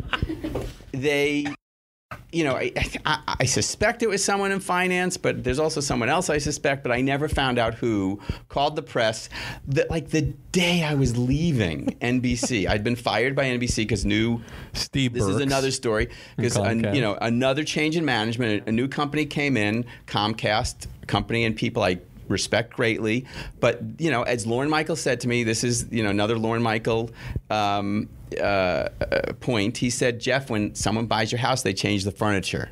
they, you know, I, I, I suspect it was someone in finance, but there's also someone else I suspect, but I never found out who called the press. That like the day I was leaving NBC, *laughs* I'd been fired by NBC because new. Steve This is another story because you know another change in management. A, a new company came in, Comcast company, and people I respect greatly. But you know, as Lorne Michael said to me, this is you know another Lorne Michael. Um, uh, point. He said, Jeff, when someone buys your house, they change the furniture.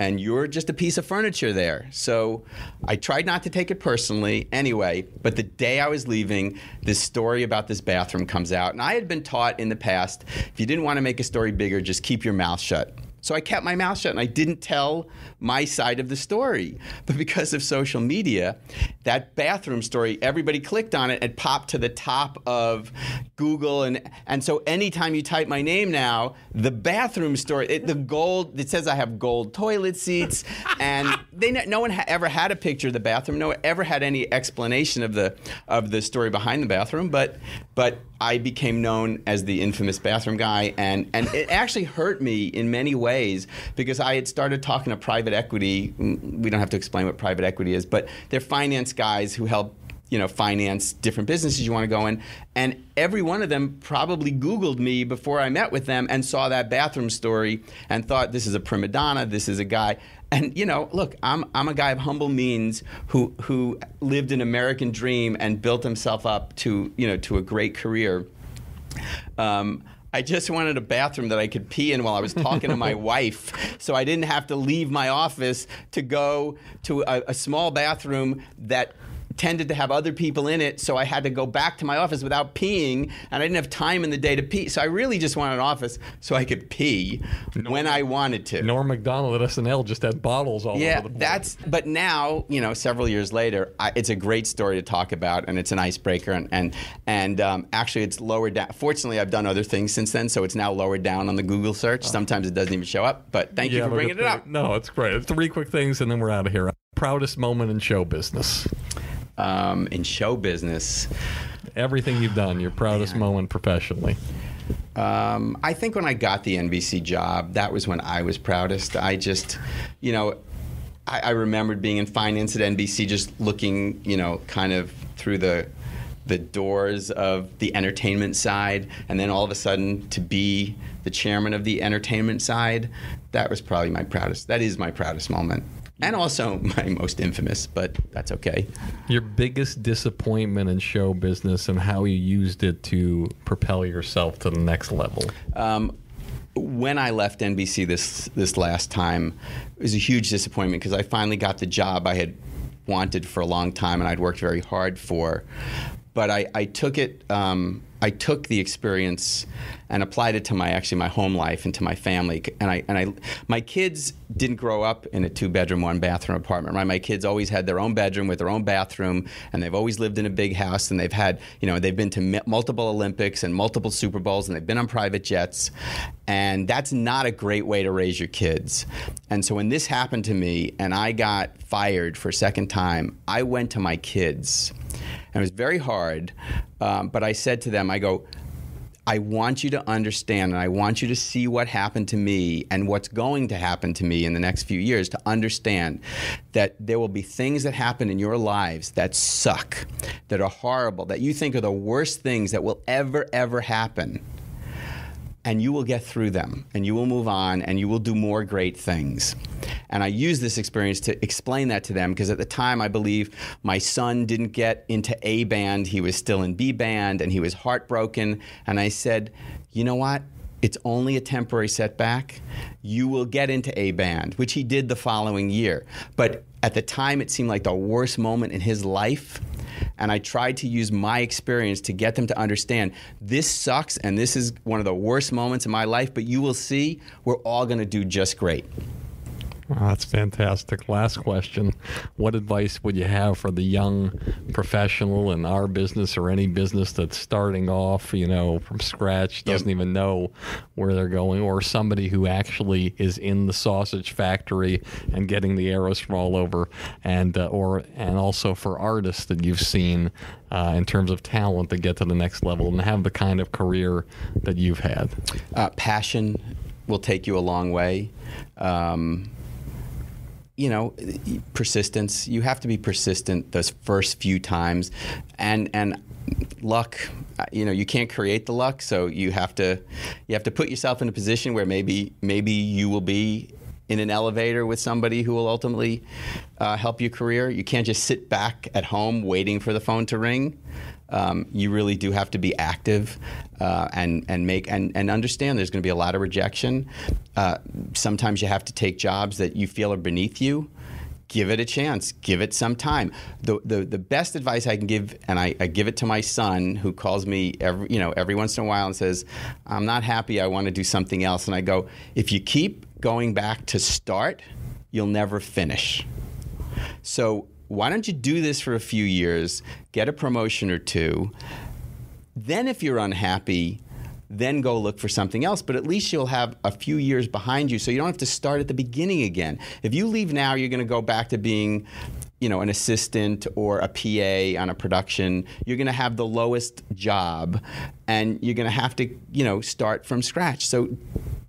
And you're just a piece of furniture there. So I tried not to take it personally anyway. But the day I was leaving, this story about this bathroom comes out. And I had been taught in the past if you didn't want to make a story bigger, just keep your mouth shut. So I kept my mouth shut and I didn't tell my side of the story. But because of social media, that bathroom story, everybody clicked on it and popped to the top of Google. And, and so anytime you type my name now, the bathroom story, it, the gold, it says I have gold toilet seats. And they, no one ha- ever had a picture of the bathroom. No one ever had any explanation of the, of the story behind the bathroom. But, but I became known as the infamous bathroom guy, and, and it actually hurt me in many ways because I had started talking to private equity. Mm, We don't have to explain what private equity is, but they're finance guys who help you know finance different businesses you want to go in, and every one of them probably Googled me before I met with them and saw that bathroom story and thought this is a prima donna, this is a guy. And you know, look, I'm I'm a guy of humble means who who lived an American dream and built himself up to you know to a great career. Um, I just wanted a bathroom that I could pee in while I was talking to my *laughs* wife, so I didn't have to leave my office to go to a, a small bathroom that tended to have other people in it, so I had to go back to my office without peeing, and I didn't have time in the day to pee. So I really just wanted an office so I could pee when I wanted to. Norm Macdonald at SNL just had bottles all Yeah, over the place. that's. But now, you know, several years later, I, it's a great story to talk about, and it's an icebreaker, and and and um, actually, it's lowered down. Fortunately, I've done other things since then, so it's now lowered down on the Google search. Sometimes it doesn't even show up. But thank you for bringing it up. No, it's great. Three quick things, and then we're out of here. Proudest moment in show business. Um, in show business, Everything you've done, your proudest moment professionally. Um, I think when I got the NBC job, that was when I was proudest. I just, you know, I, I remembered being in finance at NBC, just looking, you know, kind of through the the doors of the entertainment side, and then all of a sudden to be the chairman of the entertainment side. That was probably my proudest. That is my proudest moment, and also *laughs* my most infamous. But that's okay. Your biggest disappointment in show business and how you used it to propel yourself to the next level. Um, when I left NBC this this last time, it was a huge disappointment because I finally got the job I had wanted for a long time and I'd worked very hard for. But I, I took it. Um, I took the experience and applied it to my actually my home life and to my family. And I and I my kids didn't grow up in a two bedroom one bathroom apartment. Right, my kids always had their own bedroom with their own bathroom, and they've always lived in a big house. And they've had you know they've been to multiple Olympics and multiple Super Bowls, and they've been on private jets. And that's not a great way to raise your kids. And so when this happened to me, and I got fired for a second time, I went to my kids. And it was very hard, um, but I said to them, I go, I want you to understand and I want you to see what happened to me and what's going to happen to me in the next few years to understand that there will be things that happen in your lives that suck, that are horrible, that you think are the worst things that will ever, ever happen. And you will get through them and you will move on and you will do more great things. And I use this experience to explain that to them because at the time I believe my son didn't get into A band, he was still in B band and he was heartbroken. And I said, you know what? It's only a temporary setback. You will get into A band, which he did the following year. But at the time, it seemed like the worst moment in his life. And I tried to use my experience to get them to understand this sucks and this is one of the worst moments in my life, but you will see we're all going to do just great. Wow, that's fantastic. Last question. What advice would you have for the young professional in our business or any business that's starting off, you know, from scratch, doesn't even know where they're going, or somebody who actually is in the sausage factory and getting the arrows from all over, and uh, or and also for artists that you've seen uh, in terms of talent to get to the next level and have the kind of career that you've had? Uh, passion will take you a long way. Um, you know, persistence. You have to be persistent those first few times, and and luck. You know, you can't create the luck, so you have to you have to put yourself in a position where maybe maybe you will be in an elevator with somebody who will ultimately uh, help your career. You can't just sit back at home waiting for the phone to ring. Um, you really do have to be active uh, and and make and, and understand there's going to be a lot of rejection. Uh, sometimes you have to take jobs that you feel are beneath you. Give it a chance. Give it some time. The, the, the best advice I can give, and I, I give it to my son, who calls me every you know every once in a while and says, "I'm not happy. I want to do something else." And I go, "If you keep going back to start, you'll never finish." So why don't you do this for a few years, get a promotion or two, then if you're unhappy, then go look for something else. But at least you'll have a few years behind you, so you don't have to start at the beginning again. If you leave now, you're going to go back to being, you know, an assistant or a PA on a production. You're going to have the lowest job, and you're going to have to, you know, start from scratch. So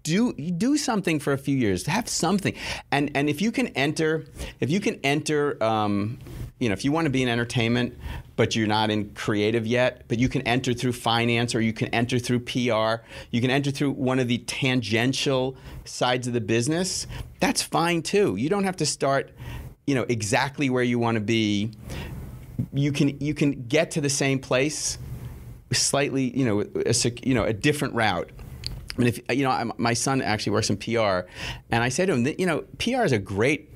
do do something for a few years. Have something, and and if you can enter, if you can enter, um, you know, if you want to be in entertainment, but you're not in creative yet, but you can enter through finance or you can enter through PR, you can enter through one of the tangential sides of the business. That's fine too. You don't have to start, you know, exactly where you want to be. You can you can get to the same place, slightly, you know, a, you know, a different route. Mean, if you know, I'm, my son actually works in PR, and I say to him that you know, PR is a great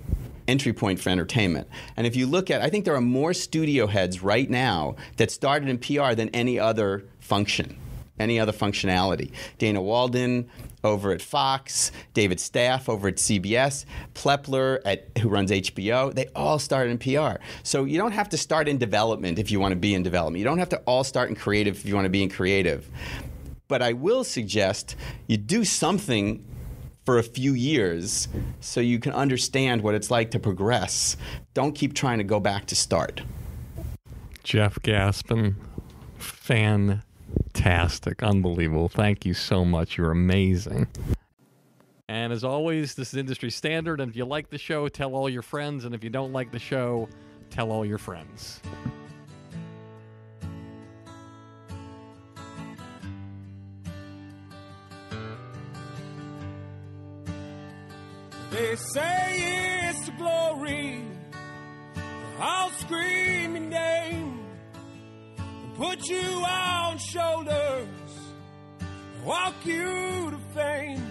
entry point for entertainment. And if you look at, I think there are more studio heads right now that started in PR than any other function, any other functionality. Dana Walden over at Fox, David Stapf over at CBS, Plepler at who runs HBO. They all started in PR. So you don't have to start in development if you want to be in development. You don't have to all start in creative if you want to be in creative. But I will suggest you do something for a few years so you can understand what it's like to progress. Don't keep trying to go back to start. Jeff Gaspin, fantastic, unbelievable. Thank you so much. You're amazing. And as always, this is industry standard. And if you like the show, tell all your friends. And if you don't like the show, tell all your friends. They say it's the glory. I'll scream your name put you on shoulders, walk you to fame.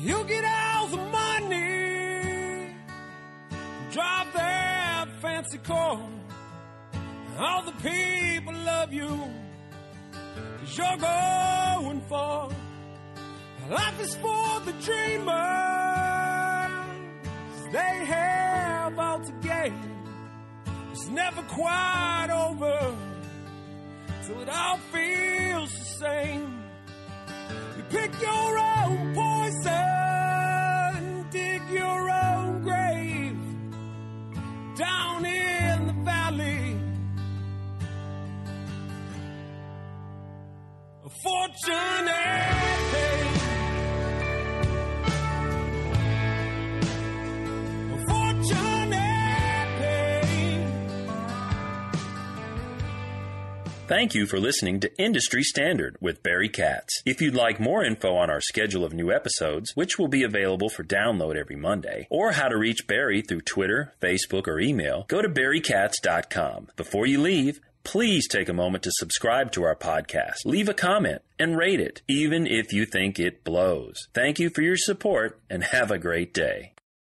You get all the money, drive that fancy car. All the people love you, cause you're going far. Life is for the dreamers. They have all to gain. It's never quite over till it all feels the same. You pick your own poison, dig your own grave down in the valley. A fortunate. Thank you for listening to Industry Standard with Barry Katz. If you'd like more info on our schedule of new episodes, which will be available for download every Monday, or how to reach Barry through Twitter, Facebook, or email, go to barrykatz.com. Before you leave, please take a moment to subscribe to our podcast, leave a comment, and rate it, even if you think it blows. Thank you for your support and have a great day.